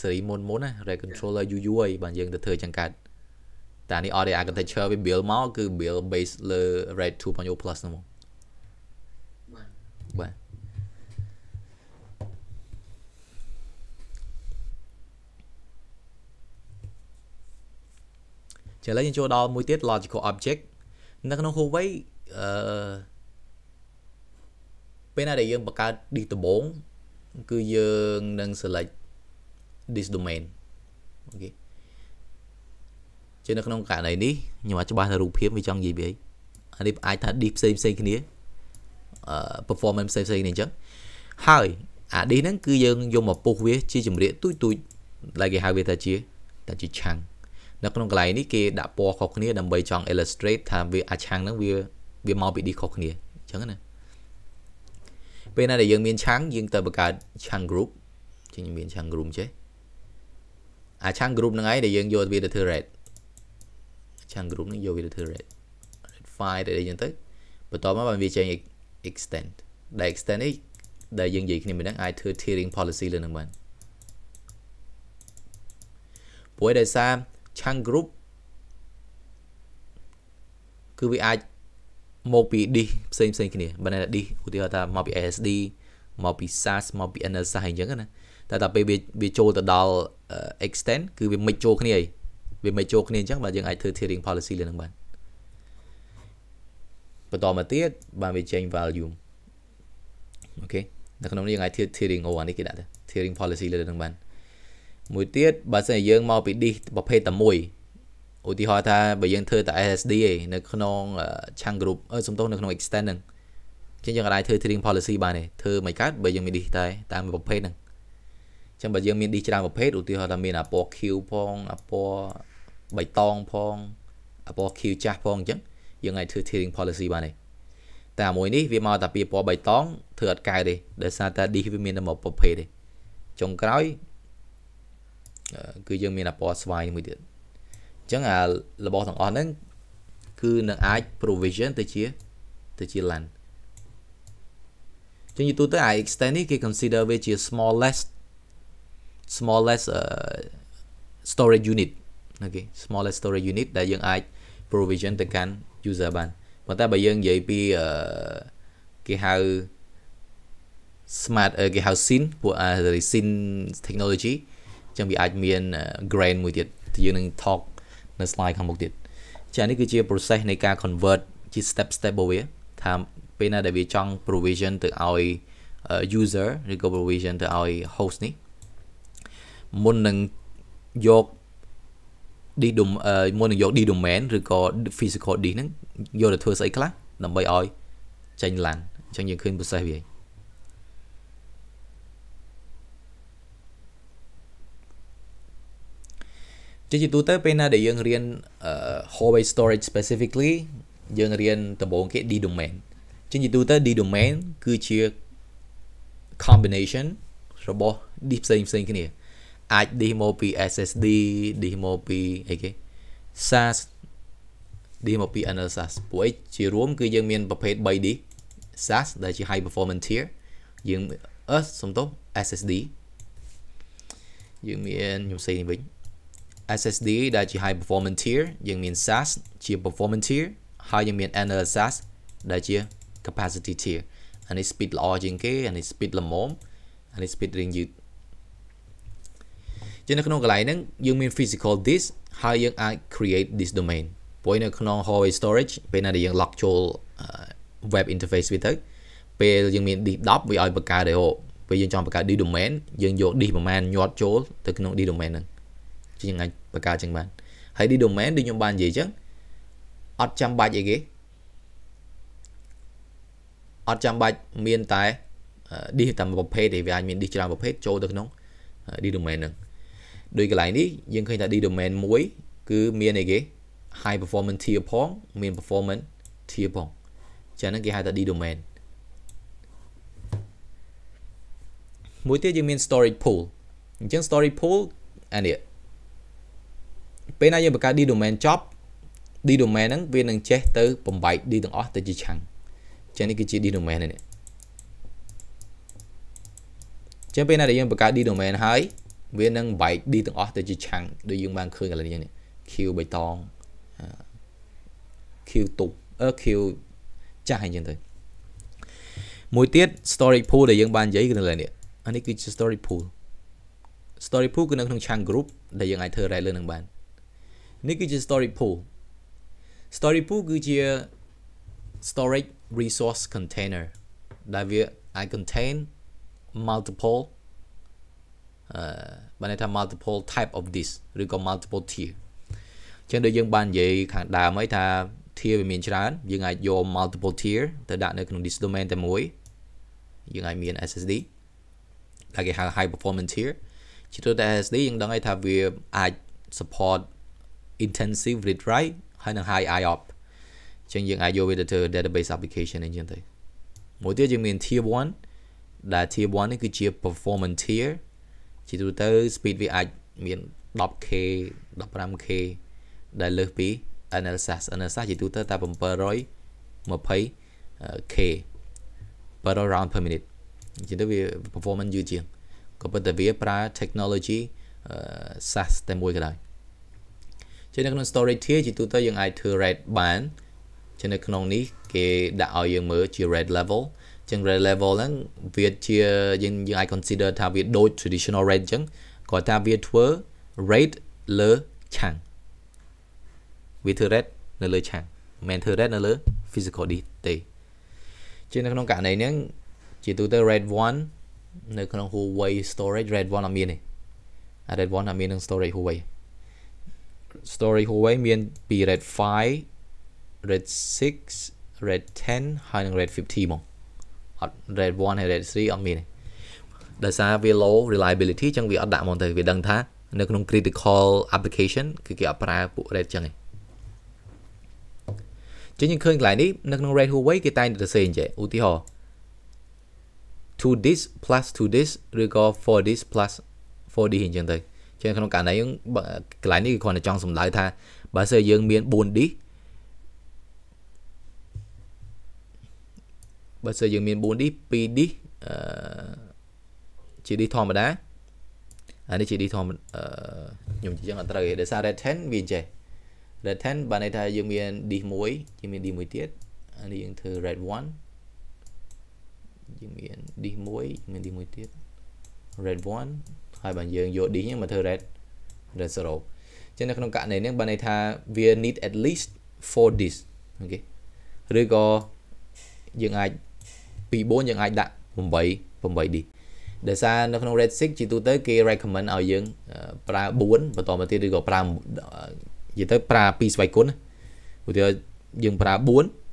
សេរីមុនមុនណា rate controller យូរយូរហើយបានយើងទៅធ្វើចឹងកើតតែនេះអត់ទេ architecture វា build មកគឺ build base លើ rate 2.0 plus ហ្នឹងមកបាទបាទ ចឹងឥឡូវយើងចូលដល់មួយទៀត logical object នៅក្នុង Huawei អឺពេលណាដែលយើងបង្កើត disk ដំបូងគឺយើងនឹង select this domain អូខេជានៅក្នុងករណីនេះខ្ញុំអត់ច្បាស់ថារូបភាពវាចង់និយាយពីអីអានេះអាចថា disk ផ្សេងផ្សេងៗគ្នាអឺ performance ផ្សេងផ្សេងៗនេះអញ្ចឹងហើយអា disk ហ្នឹងគឺយើងយកមកពុះវាជាចម្រៀកទូចទូចដែលគេហៅវាថាជាថាជាឆាំង នៅក្នុងកន្លែងនេះគេដាក់ពណ៌ខុសគ្នាដើម្បីចង់ illustrate ថាវាអាឆាំងហ្នឹងវាវាមកពី disk ខុសគ្នាអញ្ចឹងណាពេលណាដែលយើងមានឆាំងយើងទៅបង្កើតឆាំង group ជាងមានឆាំង group ចេះអាឆាំង group ហ្នឹងឯងដែលយើងយកវាទៅធ្វើ red ឆាំង group ហ្នឹងយកវាទៅធ្វើ red red file ដែលយើងទៅបន្តមកបានវាចេញ extend ដែល extend នេះដែលយើងនិយាយគ្នាមិនដឹងអាចធ្វើ tiering policy លើនឹងបានព្រោះដោយសារ ឆាំង group គឺវាអាចមកពី disk ផ្សេងផ្សេងគ្នាបើន័យថា disk ឧទាហរណ៍ថាមកពី SSD មកពី SAS មកពី NSA អញ្ចឹងណាតែតែពេលវាវាចូលទៅដល់ extend គឺវាមិនចូលគ្នាឯងវាមិនចូលគ្នាអញ្ចឹងបាទយើងអាចធ្វើ tiering policy លើនឹងបានបន្តមកទៀតបានវាចេញ volume អូខេនៅក្នុងនេះយើងអាចធ្វើ tiering អូអានេះគេដាក់ទៅ tiering policy លើនឹងបាន មួយទៀតបើសិនជាយើងមកពី disk ប្រភេទតែមួយឧទាហរណ៍ថាបើយើងធ្វើតែ SSD ឯងនៅក្នុងឆាំង group អឺសំទោសនៅក្នុង extend ហ្នឹងចឹងយើងអាចធ្វើ tiering policy បានទេធ្វើមិនកើតបើយើងមាន disk តែតាមប្រភេទហ្នឹងចឹងបើយើងមាន disk ច្រើនប្រភេទឧទាហរណ៍ថាមានអាពណ៌ Q ផងអាពណ៌បៃតងផងអាពណ៌ Q ចាស់ផងអញ្ចឹងយើងអាចធ្វើ tiering policy បានទេតែអាមួយនេះវាមកតែពីពណ៌បៃតងធ្វើអត់កែទេដោយសារតែ disk វាមានតែមួយប្រភេទទេចុងក្រោយ គឺយើងមានអាពណ៌ស្វាយមួយទៀតអញ្ចឹងអារបស់ទាំងអស់ហ្នឹងគឺនឹងអាច provision ទៅជាទៅជា LAN ចឹងយូរទូទៅអា extend នេះគេ consider វាជា smallest smallest uh, storage unit អូខេ smallest storage unit ដែលយើងអាច provision ទៅកាន់ user បានប៉ុន្តែបើយើងនិយាយពីអឺគេហៅ smart គេហៅ SYN ពួក SYN technology ចឹងវាអាចមាន grain មួយទៀតយើងនឹង talk នៅ slide ខាងមុខទៀតចានេះគឺជា process នៃការ convert ជា step step របស់វាថាពេលណាដែលវាចង់ provision ទៅឲ្យ user ឬក៏ provision ទៅឲ្យ host នេះមុននឹងយក D dom មុននឹងយក D domain ឬក៏ physical D ហ្នឹងយកទៅធ្វើស្អីខ្លះដើម្បីឲ្យចេញ LAN អញ្ចឹងយើងឃើញ process វា ជាជាទូទៅពេលណាដែលយើងរៀន Huawei storage specifically យើងរៀនដំបូងគេ D domain ជាជាទូទៅ D domain គឺជា combination របស់ D ផ្សេងផ្សេងគ្នាអាច D មកពី SSD D មកពីអីគេ SAS D មកពី NSAS ពួកឯងជារួមគឺយើងមានប្រភេទ 3D SAS ដែលជា high performance tier យើងអឺសំទោស SSD យើងមានខ្ញុំសេនេះវិញ SSD ដែលជា high performance tier យើងមាន SAS ជា performance tier ហើយយើងមាន NSAS ដែលជា capacity tier អានេះ speed ល្អជាងគេអានេះ speed ល្មមអានេះ speed រៀងយឺតជានៅក្នុងកន្លែងហ្នឹងយើងមាន physical disk ហើយយើងអាច create this domain ព្រោះនៅក្នុង Huawei storage ពេលណាដែលយើង lock ចូល web interface វាទៅពេលយើងមាន disk 10វាឲ្យបង្កើតឲ្យពេលយើងចង់បង្កើត disk domain យើងយក disk ប្រមាណញាត់ចូលទៅក្នុង disk domain ហ្នឹង ជាងអាចបង្កើតចឹងបានហើយ disk domain ដូចខ្ញុំបាននិយាយចឹងអត់ចាំបាច់អីគេអត់ចាំបាច់មានតែ disk តែមួយប្រភេទទេវាអាចមាន disk ច្រើនប្រភេទចូលទៅក្នុង disk domain ហ្នឹងដោយកន្លែងនេះយើងឃើញថា disk domain មួយគឺមានអីគេ high performance tier ផងមាន performance tier ផងចឹងហ្នឹងគេហៅថា disk domain មួយទៀតយើងមាន storage pool អញ្ចឹង storage pool អានេះ ពេលណាយើងបង្កើត D domain ចប់ D domain ហ្នឹងវានឹងចេះទៅបំបែក D ទាំងអស់ទៅជាឆាំងអញ្ចឹងនេះគឺជា D domain នេះអញ្ចឹងពេលណាដែលយើងបង្កើត D domain ហើយវានឹងបែក D ទាំងអស់ទៅជាឆាំងដូចយើងបានឃើញកន្លែងនេះ Q បៃតង Q ទុបអឺ Q ចាស់អញ្ចឹងទៅមួយទៀត storage pool ដែលយើងបាននិយាយគឺនៅលើនេះអានេះគឺជា storage pool story pool គឺនៅក្នុង chunk group ដែលយើងអាចធ្វើ write លើនឹងបាន នេះគឺជា story pool story pool គឺជា storage resource container ដែលវាអាច contain multiple អឺបានន័យថា multiple type of this ឬក៏ multiple tier ចឹងដូចយើងបាននិយាយខាងដើមហើយថា tier វាមានច្រើនយើងអាចយក multiple tier ទៅដាក់នៅក្នុង this domain តែមួយយើងអាចមាន SSD ដែលគេហៅ high performance tier ជាទូទៅ SSD យើងដឹងហើយថាវាអាច support intensive read write ហើយនឹង high IOP អញ្ចឹងយើងអាចយកវាទៅធ្វើ database application អីចឹងទៅមួយទៀតយើងមាន tier 1ដែល tier 1នេះគឺជា performance tier ជាទូទៅ speed វាអាចមាន 10k 15k ដែលលើសពី NLSAS NLSAS ជាទូទៅតែ 720k per round per minute អញ្ចឹងទៅវា performance យឺតជាងក៏ប៉ុន្តែវាប្រើ technology SAS តែមួយក៏ដោយ ជានៅក្នុង storage tier ជាទូទៅយើងអាចធ្វើ rate បានជានៅក្នុងនេះគេដាក់ឲ្យយើងមើលជា rate level ចឹង rate level ហ្នឹងវាជាយើងយើងអាច consider ថាវាដូច traditional rate ចឹងគាត់ថាវាធ្វើ rate លើឆាំងវាធ្វើ rate នៅលើឆាំងមិនមែនធ្វើ rate នៅលើ physical disk ទេជានៅក្នុងករណីហ្នឹងជាទូទៅ rate 1នៅក្នុង Huawei storage Red 1អត់មានទេអា Red 1អត់មានក្នុង storage Huawei Storage Huawei មានពី Red 5 Red 6 Red 10ហើយនិង Red 50មកអត់ Red 1ហើយ Red 3អត់មានទេដោយសារវា low reliability ចឹងវាអត់ដាក់មកទៅវាដឹងថានៅក្នុង critical application គឺគេអត់ប្រើពួក Red ចឹងទេចឹងយើងឃើញកន្លែងនេះនៅក្នុង Red Huawei គេតែងតែសរសេរអញ្ចឹងឧទាហរណ៍ to this plus to this ឬក៏ for this plus for this អញ្ចឹងទៅ ចឹងក្នុងករណីយើងកន្លែងនេះគឺគ្រាន់តែចង់សម្ដៅថាបើសិនយើងមាន 4D បើសិនយើងមាន 4D 2D អឺជា D ធម្មតាអានេះជា D ធម្មអឺខ្ញុំនិយាយអត់ត្រូវទេដោយសារ red 10វាចេះ red 10បានន័យថាយើងមាន D មួយយើងមាន D មួយទៀតអានេះយើងធ្វើ red 1យើងមាន disk មួយមាន disk មួយទៀត red 1 ហើយបើយើងយក disk ហ្នឹងមកធ្វើ red red 0ចឹងនៅក្នុងករណីនេះបានន័យថាវា need at least 4 disk អូខេឬក៏យើងអាចពី4យើងអាចដាក់8 8 disk ដោយសារនៅក្នុង red 6ជាទូទៅគេ recommend ឲ្យយើងប្រើ4បន្តមកទៀតឬក៏ប្រើនិយាយទៅប្រើ2ស្វ័យគុណឧទាហរណ៍យើងប្រើ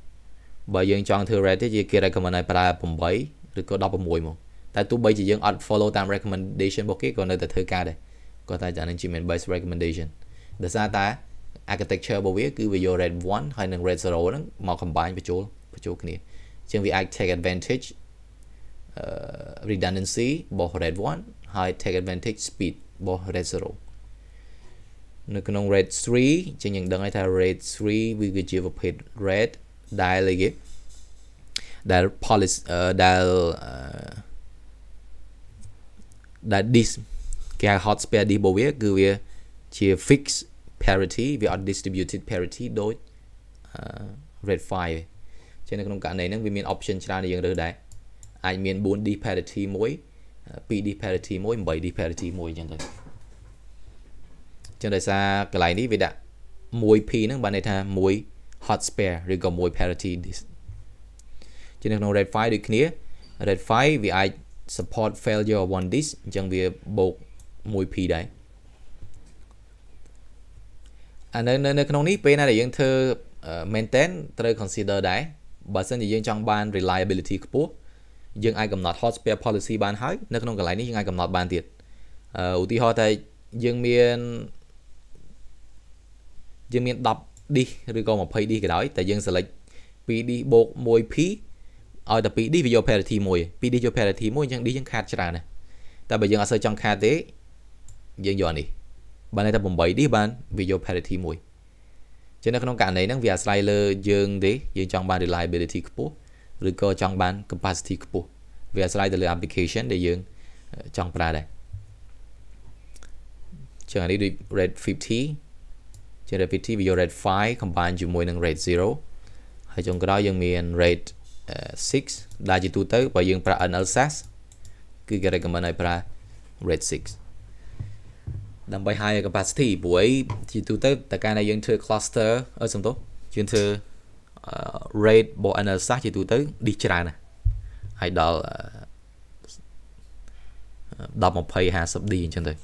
4បើយើងចង់ធ្វើ red ទេគេ recommend ឲ្យប្រើ8ឬក៏16មក តែទោះបីជាយើងអត់ follow តាម recommendation របស់គេក៏នៅតែធ្វើការដែរគាត់ថាអានឹងជា main base recommendation ដោយសារតែ architecture របស់វាគឺវាយក red 1ហើយនិង red 0ហ្នឹងមក combine បញ្ចូលបញ្ចូលគ្នាជាងវាអាច take advantage uh, redundancy របស់ red 1ហើយ take advantage speed របស់ red 0នៅក្នុង red 3ជាងយើងដឹងហើយថា red 3វាគឺជាប្រភេទ red ដែលអីគេដែល policy ដែល ដែល dis គេហៅ hot spare dis របស់វាគឺវាជា fix parity វាអត់ distributed parity ដូច red 5ចឹងនៅក្នុងករណីហ្នឹងវាមាន option ច្រើនដែលយើងរើសដែរអាចមាន 4D parity មួយ 2D parity មួយ 8D parity មួយអញ្ចឹងទៅចឹងដោយសារកន្លែងនេះវាដាក់ 1P ហ្នឹងបានន័យថា1 hot spare ឬក៏មួយ parity disk ជានៅក្នុង red 5ដូចគ្នា red 5វាអាច support failure of one disk អញ្ចឹងវាបូក 1p ដែរអានៅនៅក្នុងនេះពេលណាដែលយើងធ្វើ maintain ត្រូវ consider ដែរបើសិនជាយើងចង់បាន reliability ខ្ពស់យើងអាចកំណត់ hot spare policy បានហើយនៅក្នុងកន្លែងនេះយើងអាចកំណត់បានទៀតអឺឧទាហរណ៍ថាយើងមានយើងមាន10 disk ឬក៏20 disk ក៏ដោយតែយើង select 2 disk បូក 1p ឲ្យតែ 2 disk វាយក parity មួយ 2 disk យក parity មួយអញ្ចឹង disk យើងខាតច្រើនណាស់តែបើយើងអត់សូវចង់ខាតទេយើងយកនេះបានតែ 8 disk បានវាយក parity មួយចឹងនៅក្នុងករណីហ្នឹងវាអាស្រ័យលើយើងទេយើងចង់បាន reliability ខ្ពស់ឬក៏ចង់បាន capacity ខ្ពស់វាអាស្រ័យទៅលើ application ដែលយើងចង់ប្រើដែរចឹងអានេះដូច red 50ជា red 50វាយក red 5 combine ជាមួយនឹង red 0ហើយចុងក្រោយយើងមាន red 6ដែលជាទូទៅបើយើងប្រើ NLSAS គឺគេ recommend ឲ្យប្រើ red 6ដើម្បី high capacity ព្រោះអីជាទូទៅតែកាលណាយើងធ្វើ cluster អឺសំទោសយើងធ្វើ rate របស់ NLSAS ជាទូទៅឌីសច្រើនណាស់ហើយដល់10 20 50 D អញ្ចឹងទៅ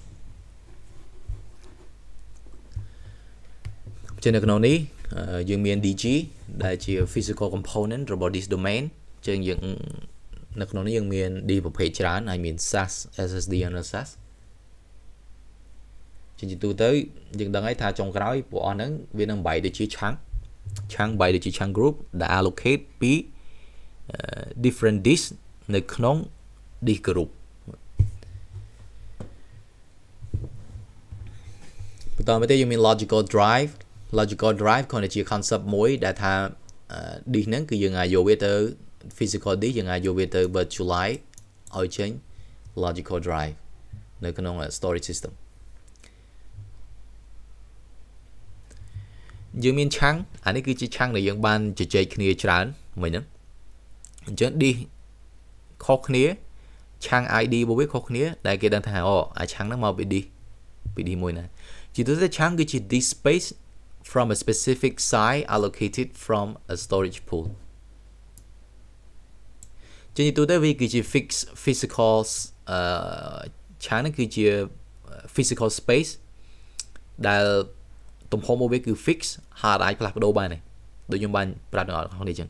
ចឹងនៅក្នុងនេះយើងមាន DG ដែលជា physical component របស់ this domain ចឹងយើងនៅក្នុងនេះយើងមាន D ប្រភេទច្រើនហើយមាន SAS SSD NLSAS ជាជាទូទៅយើងដឹងហើយថាចុងក្រោយពួកអស់ហ្នឹងវានឹងបាយដូចជាឆាំងឆាំងបាយដូចជាឆាំង group ដែល allocate ពី different disk នៅក្នុង disk group បន្តមកទៀតយើងមាន logical drive logical drive គ្រាន់តែជា concept មួយដែលថា disk ហ្នឹងគឺយើងអាចយកវាទៅ physical disk យើងអាចយកវាទៅ virtualize ឲ្យចេញ logical drive នៅក្នុង storage system យើងមានឆាំងអានេះគឺជាឆាំងដែលយើងបានជជែកគ្នាច្រើនមិញហ្នឹងអញ្ចឹង D ខុសគ្នាឆាំង ID របស់វាខុសគ្នាដែលគេដឹងថាអូអាឆាំងហ្នឹងមកពី D ពី D មួយណាជាទូទៅឆាំងគឺជា D space from a specific size allocated from a storage pool ជាទូទៅវាគឺជា fix physical អឺឆាំងហ្នឹងគឺជា physical space ដែលទំហំរបស់វាគឺ fix ហើយអាចផ្លាស់ប្ដូរបានដែរដូចខ្ញុំបានប្រាប់ដល់អ្នកនរអញ្ចឹង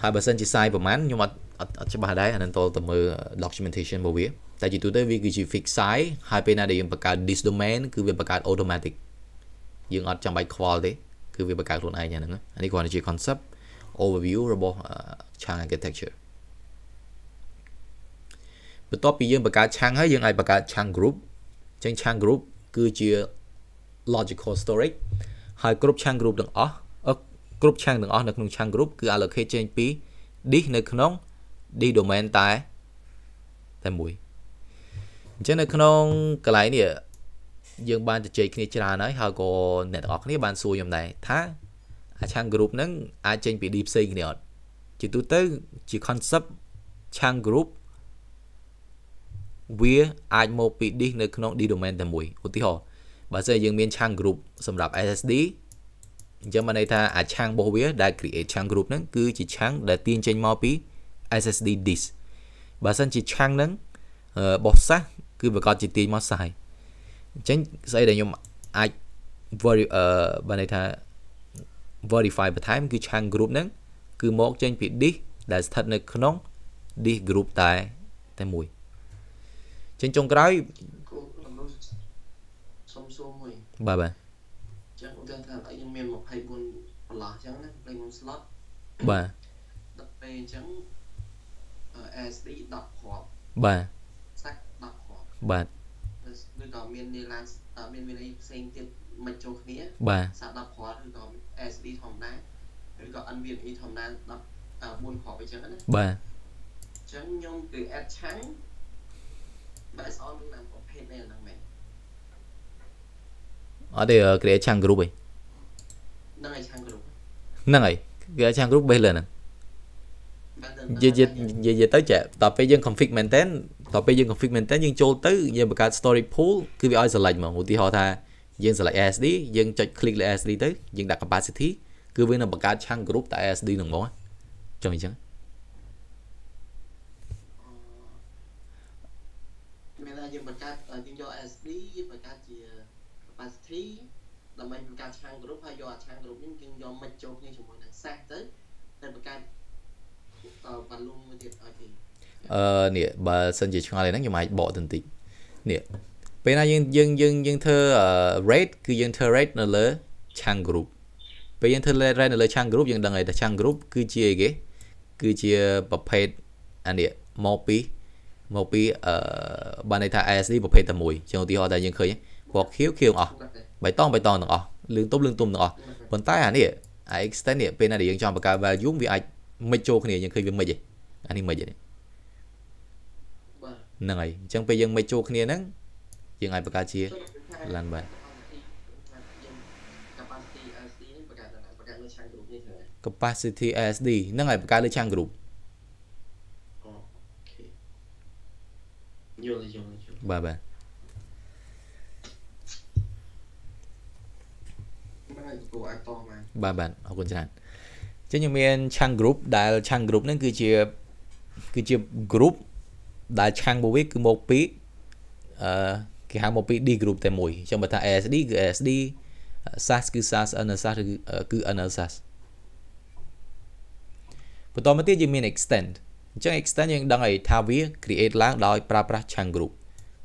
ហើយបើសិនជា size ប្រហែលខ្ញុំអត់អត់ច្បាស់ដែរអានឹងតទៅមើល documentation របស់វាតែជាទូទៅវាគឺជា fix size ហើយពេលណាដែលយើងបង្កើត this domain គឺវាបង្កើត automatic យើងអត់ចាំបាច់ខ្វល់ទេគឺវាបង្កើតខ្លួនឯងអាហ្នឹងអានេះគ្រាន់តែជា concept overview របស់ Chang architecture បន្ទាប់ពីយើងបង្កើត Chang ហើយយើងអាចបង្កើត Chang group អញ្ចឹង Chang group គឺជា logical storage ហើយគ្រប់ chunk group ទាំងអស់គ្រប់ chunk ទាំងអស់នៅក្នុង chunk group គឺ allocate ចេញពី disk នៅក្នុង disk domain តែតែមួយអញ្ចឹងនៅក្នុងកន្លែងនេះ យើងបានជជែកគ្នាច្រើនហើយហើយក៏អ្នកទាំងអស់គ្នាបានសួរខ្ញុំដែរថាអា chunk group ហ្នឹងអាចចេញពី disk ផ្សេងគ្នាអត់ជាទូទៅជា concept chunk group វាអាចមកពី disk នៅក្នុង disk domain តែមួយឧទាហរណ៍បើសិនយើងមានឆាំង group សម្រាប់ SSD អញ្ចឹងបានន័យថាអាឆាំងរបស់វាដែល create ឆាំង group ហ្នឹងគឺជាឆាំងដែលទាញចេញមកពី SSD disk បើសិនជាឆាំងហ្នឹងរបស់សាសគឺប្រកាសជាទាញមកសាយ អញ្ចឹងស្អីដែលខ្ញុំអាច veri អឺបានន័យថា verify បន្ថែមគឺឆាំង group ហ្នឹងគឺមកចេញពី disk ដែលស្ថិតនៅក្នុង disk group តែតែមួយចឹងចុងក្រោយសុំសួរមួយបាទបាទចឹងឧទាហរណ៍ថាខ្ញុំមាន24ប្រឡោះចឹងណា24 slot បាទដល់ពេលអញ្ចឹង SD 10គ្រាប់បាទសាច់10គ្រាប់បាទឬ ក៏មាន Nearline មានមានអីផ្សេងទៀតមិនចូលគ្នាបាទសាច់10គ្រាប់ឬក៏ SD ធម្មតាឬក៏ NVMe ធម្មតា10 4គ្រាប់អញ្ចឹងណាបាទអញ្ចឹងខ្ញុំគឺ add ឆាំងបែបអននឹងប្រភេទនេះហ្នឹងមែនអត់ទេ create ឆាំង group ឯងហ្នឹងហើយឆាំង group ហ្នឹងហើយ create ឆាំង group បេះលើហ្នឹងនិយាយនិយាយទៅចាដល់ពេលយើង config មែនតើ ដល់ពេលយើង config មែនតើយើងចូលទៅយើងបង្កើត storage pool គឺវាឲ្យ select ហ្មងឧទាហរណ៍ថាយើង select SSD យើងចុច click លើ SSD ទៅយើងដាក់ capacity គឺវានឹងបង្កើតឆាំង group តែ SSD ហ្នឹងហ្មងចុះអញ្ចឹងមានថាយើងបង្កើតយើងយក SD បង្កើតជា capacity ដើម្បីបង្កើតឆាំង group ហើយយកអាឆាំង group នេះយើងយកមិចចូលគ្នាជាមួយនឹង SAS ទៅតែបង្កើតអឺបានលុំមួយទៀតឲ្យទី អឺនេះបើសិនជាឆ្ងល់ហ្នឹងខ្ញុំអាចបកទៅបន្តិចនេះពេលណាយើងយើងយើងយើងធ្វើ rate គឺយើងធ្វើ rate នៅលើ chunk group ពេលយើងធ្វើ rate នៅលើ chunk group យើងដឹងហើយថា chunk group គឺជាអីគេគឺជាប្រភេទអានេះមកពីមកពីអឺបានន័យថា ASD ប្រភេទតែមួយចឹងឧទាហរណ៍តែយើងឃើញពណ៌ខៀវខៀវអស់គាត់តែបៃតងបៃតងទាំងអស់លឿងទុំលឿងទុំទាំងអស់ប៉ុន្តែអានេះអា extend នេះពេលណាដែលយើងចង់បង្កើត value វាអាចមិនចូលគ្នាយើងឃើញវាមិនទេអានេះមិនទេបាទ ហ្នឹងហើយអញ្ចឹងពេលយើងមិនចូលគ្នាហ្នឹងយើងអាចបង្កើតជាឡានបាទ capacity SD នេះបង្កើតដល់បង្កើតលើឆាំងគ្រប់នេះទៅ capacity ASD ហ្នឹងហើយបង្កើតលើឆាំង group អូខេយល់យល់យល់បាទបាទមិនឲ្យគួរឲ្យតមកបាទបាទអរគុណច្រើនអញ្ចឹងយើងមានឆាំង group ដែលឆាំង group ហ្នឹងគឺជាគឺជា group ដែលឆាំងរបស់វាគឺមកពីអឺគេហៅមកពី D group តែមួយអញ្ចឹងបើថា ASD គឺ ASD SAS គឺ SAS NSAS គឺគឺ NSAS បន្តមកទៀតយើងមាន extend អញ្ចឹង extend យើងដឹងហើយថាវា create ឡើងដោយប្រើប្រាស់ chunk group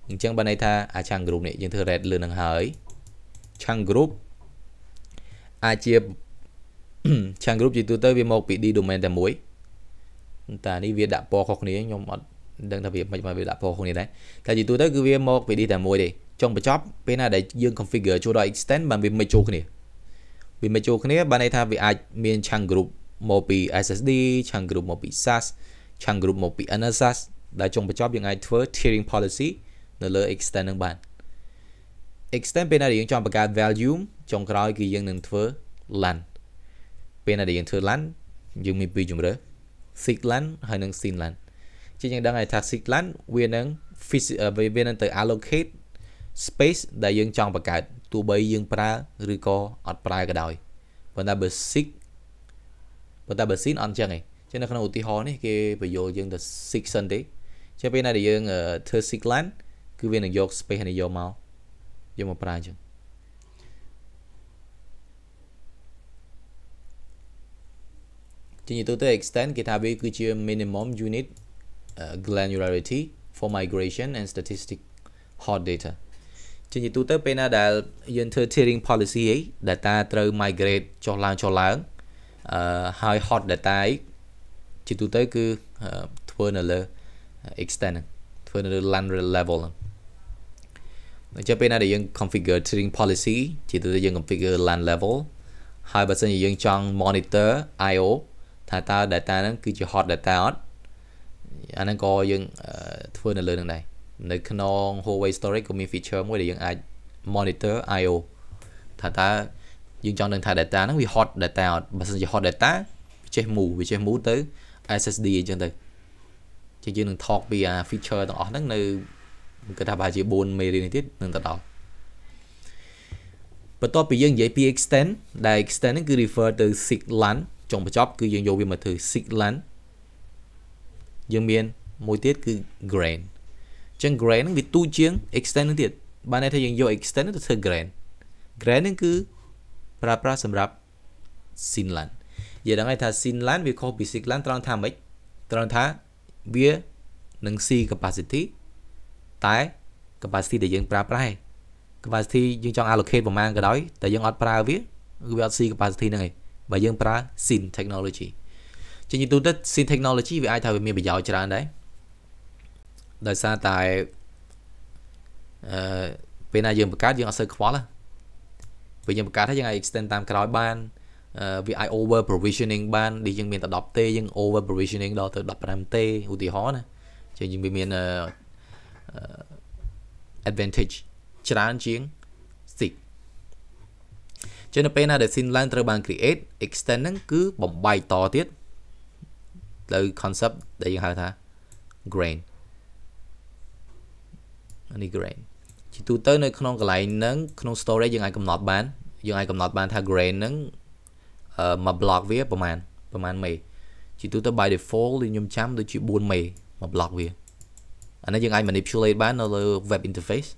អញ្ចឹងបើន័យថាអា chunk group នេះយើងធ្វើ red លឿននឹងហើយ chunk group អាចជា chunk group ជាទូទៅវាមកពី D domain តែមួយតែនេះវាដាក់ពណ៌ខុសគ្នាខ្ញុំអត់ ដឹងថាវាមិនមកវាដាក់ពណ៌ខុសគ្នាដែរតែជាទូទៅគឺវាមកពី D តែមួយទេចុងបញ្ចប់ពេលណាដែលយើង configure ចូលដល់ extend បានវាមិនចូលគ្នាវាមិនចូលគ្នាបានន័យថាវាអាចមាន chunk group មកពី SSD chunk group មកពី SAS chunk group មកពី NSAS ដែលចុងបញ្ចប់យើងអាចធ្វើ tiering policy នៅលើ extend នឹងបាន extend ពេលណាដែលយើងចង់បង្កើត value ចុងក្រោយគឺយើងនឹងធ្វើ LAN ពេលណាដែលយើងធ្វើ LAN យើងមានពីរជម្រើស SIG LAN ហើយនិង SYN LAN ជាយើងដឹងហើយថា SIG LAN វានឹង phys- អឺវាវានឹងទៅ allocate space ដែលយើងចង់បង្កើតទោះបីយើងប្រើឬក៏អត់ប្រើក៏ដោយប៉ុន្តែបើ SIG ប៉ុន្តែបើ SYN អត់អញ្ចឹងទេចឹងនៅក្នុងឧទាហរណ៍នេះគេបញ្យល់យើងទៅ SIG សិនទេចឹងពេលណាដែលយើងអឺធ្វើ SIG LAN គឺវានឹងយក space នេះយកមកយកមកប្រើអញ្ចឹងជាញទូទៅ extend គេថាវាគឺជា minimum unit uh, granularity for migration and statistic hot data ជាញទូទៅពេលណាដែលយើងធ្វើ tiering policy អី data ត្រូវ migrate ចុះឡើងចុះឡើងអឺហើយ hot data អីជាទូទៅគឺអឺធ្វើនៅលើ extend ហ្នឹងធ្វើនៅលើ LAN level ហ្នឹងអញ្ចឹងពេលណាដែលយើង configure tiering policy ជាទូទៅយើង configure LAN level ហើយបើសិនជាយើងចង់ monitor IO ថាតើ data ហ្នឹងគឺជា hot data អត់ អាហ្នឹងក៏យើងអឺធ្វើនៅលើហ្នឹងដែរនៅក្នុង Huawei Storage ក៏មាន feature មួយដែលយើងអាច monitor IO ថាតើយើងចង់ដឹងថា data ហ្នឹងវា hot data អត់បើសិនជា hot data វាចេះ move វាចេះ move ទៅ SSD អញ្ចឹងទៅជាយើងនឹង talk ពីអា feature ទាំងអស់ហ្នឹងនៅគាត់ថាប្រហែលជា4មេរៀននេះទៀតនឹងទៅដល់បន្ទាប់ពីយើងនិយាយពី extend ដែល extend ហ្នឹងគឺ refer ទៅ SIG LAN ចុងបញ្ចប់គឺយើងយកវាមកធ្វើ SIG LAN យើងមានមួយទៀតគឺ grain អញ្ចឹង grain ហ្នឹងវាទូជាង extend ហ្នឹងទៀតបានន័យថាយើងយក extend ហ្នឹងទៅធ្វើ grain grain ហ្នឹងគឺប្រើប្រាស់សម្រាប់ SYN LAN យើងដឹងហើយថា SYN LAN វាខុសពី SIG LAN ត្រង់ថាម៉េចត្រង់ថាវានឹង C capacity តែ capacity ដែលយើងប្រើប្រាស់ឯង capacity យើងចង់ allocate ប្រមាណក៏ដោយតែយើងអត់ប្រើវាគឺវាអត់ C capacity ហ្នឹងឯងបើយើងប្រើ SYN technology ជាញទូទៅ SYN technology វាអាចថាវាមានប្រយោជន៍ច្រើនដែរដោយសារតែអឺពេលណាយើងបង្កើតយើងអត់សូវខ្វល់ទេពេលយើងបង្កើតហើយយើងអាច extend តាមក្រោយបានអឺវាអាច over provisioning បានដែលយើងមានតែ10ទេយើង over provisioning ដល់ទៅ15ទេឧទាហរណ៍ណាជាយើងវាមានអឺ advantage ច្រើនជាង SIG ចឹងនៅពេលណាដែល scene ឡើងត្រូវបាន create extend ហ្នឹងគឺបំបែកតទៀត ទៅ concept ដែលយើងហៅថា grain អានេះ grain ជាទូទៅនៅក្នុងកន្លែងហ្នឹងក្នុង storage យើងអាចកំណត់បានយើងអាចកំណត់បានថា grain ហ្នឹងអឺមួយ block វាប្រហែលប្រហែលមេជាទូទៅ by default ដូចខ្ញុំចាំដូចជា4មេមួយ block វាអានេះយើងអាច manipulate បាននៅលើ web interface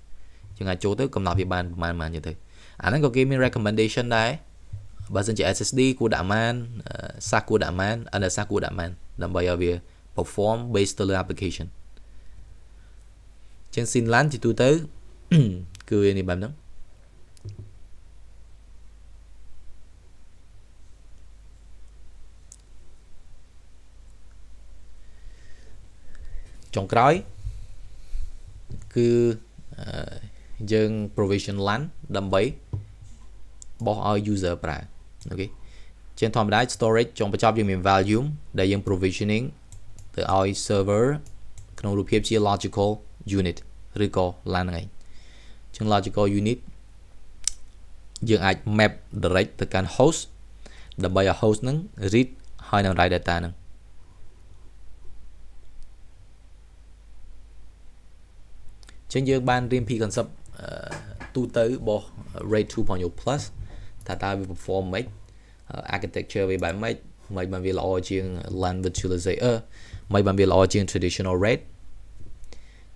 យើងអាចចូលទៅកំណត់វាបានប្រហែលប្រហែលចឹងទៅអាហ្នឹងក៏គេមាន recommendation ដែរបើសិនជា SSD គួរដាក់ម៉ានសាសគួរដាក់ម៉ាន NSA គួរដាក់ម៉ាន ដើម្បីឲ្យវា perform based ទៅលើ application ចឹង Sinlan ជាទូទៅគឺវានេះបែបហ្នឹងចុងក្រោយគឺយើង provision LAN ដើម្បីបោះឲ្យ user ប្រើអូខេ ជាធម្មតា storage ចុងបញ្ចប់យើងមាន volume ដែលយើង provisioning ទៅឲ្យ server ក្នុងរូបភាពជា logical unit ឬក៏ LAN ហ្នឹងឯងចឹង logical unit យើងអាច map direct ទៅកាន់ host ដើម្បីឲ្យ host ហ្នឹង read ហើយនឹង write data ហ្នឹងចឹងយើងបានរៀនពី concept ទូទៅរបស់ RAID 2.0 plus ថាតើវា perform ម៉េច architecture វាបែបម៉េចមិនបានវាល្អជាង LAN virtualizer មិនបានវាល្អជាង traditional RAID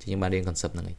ជាងបានរៀន concept ហ្នឹងឯង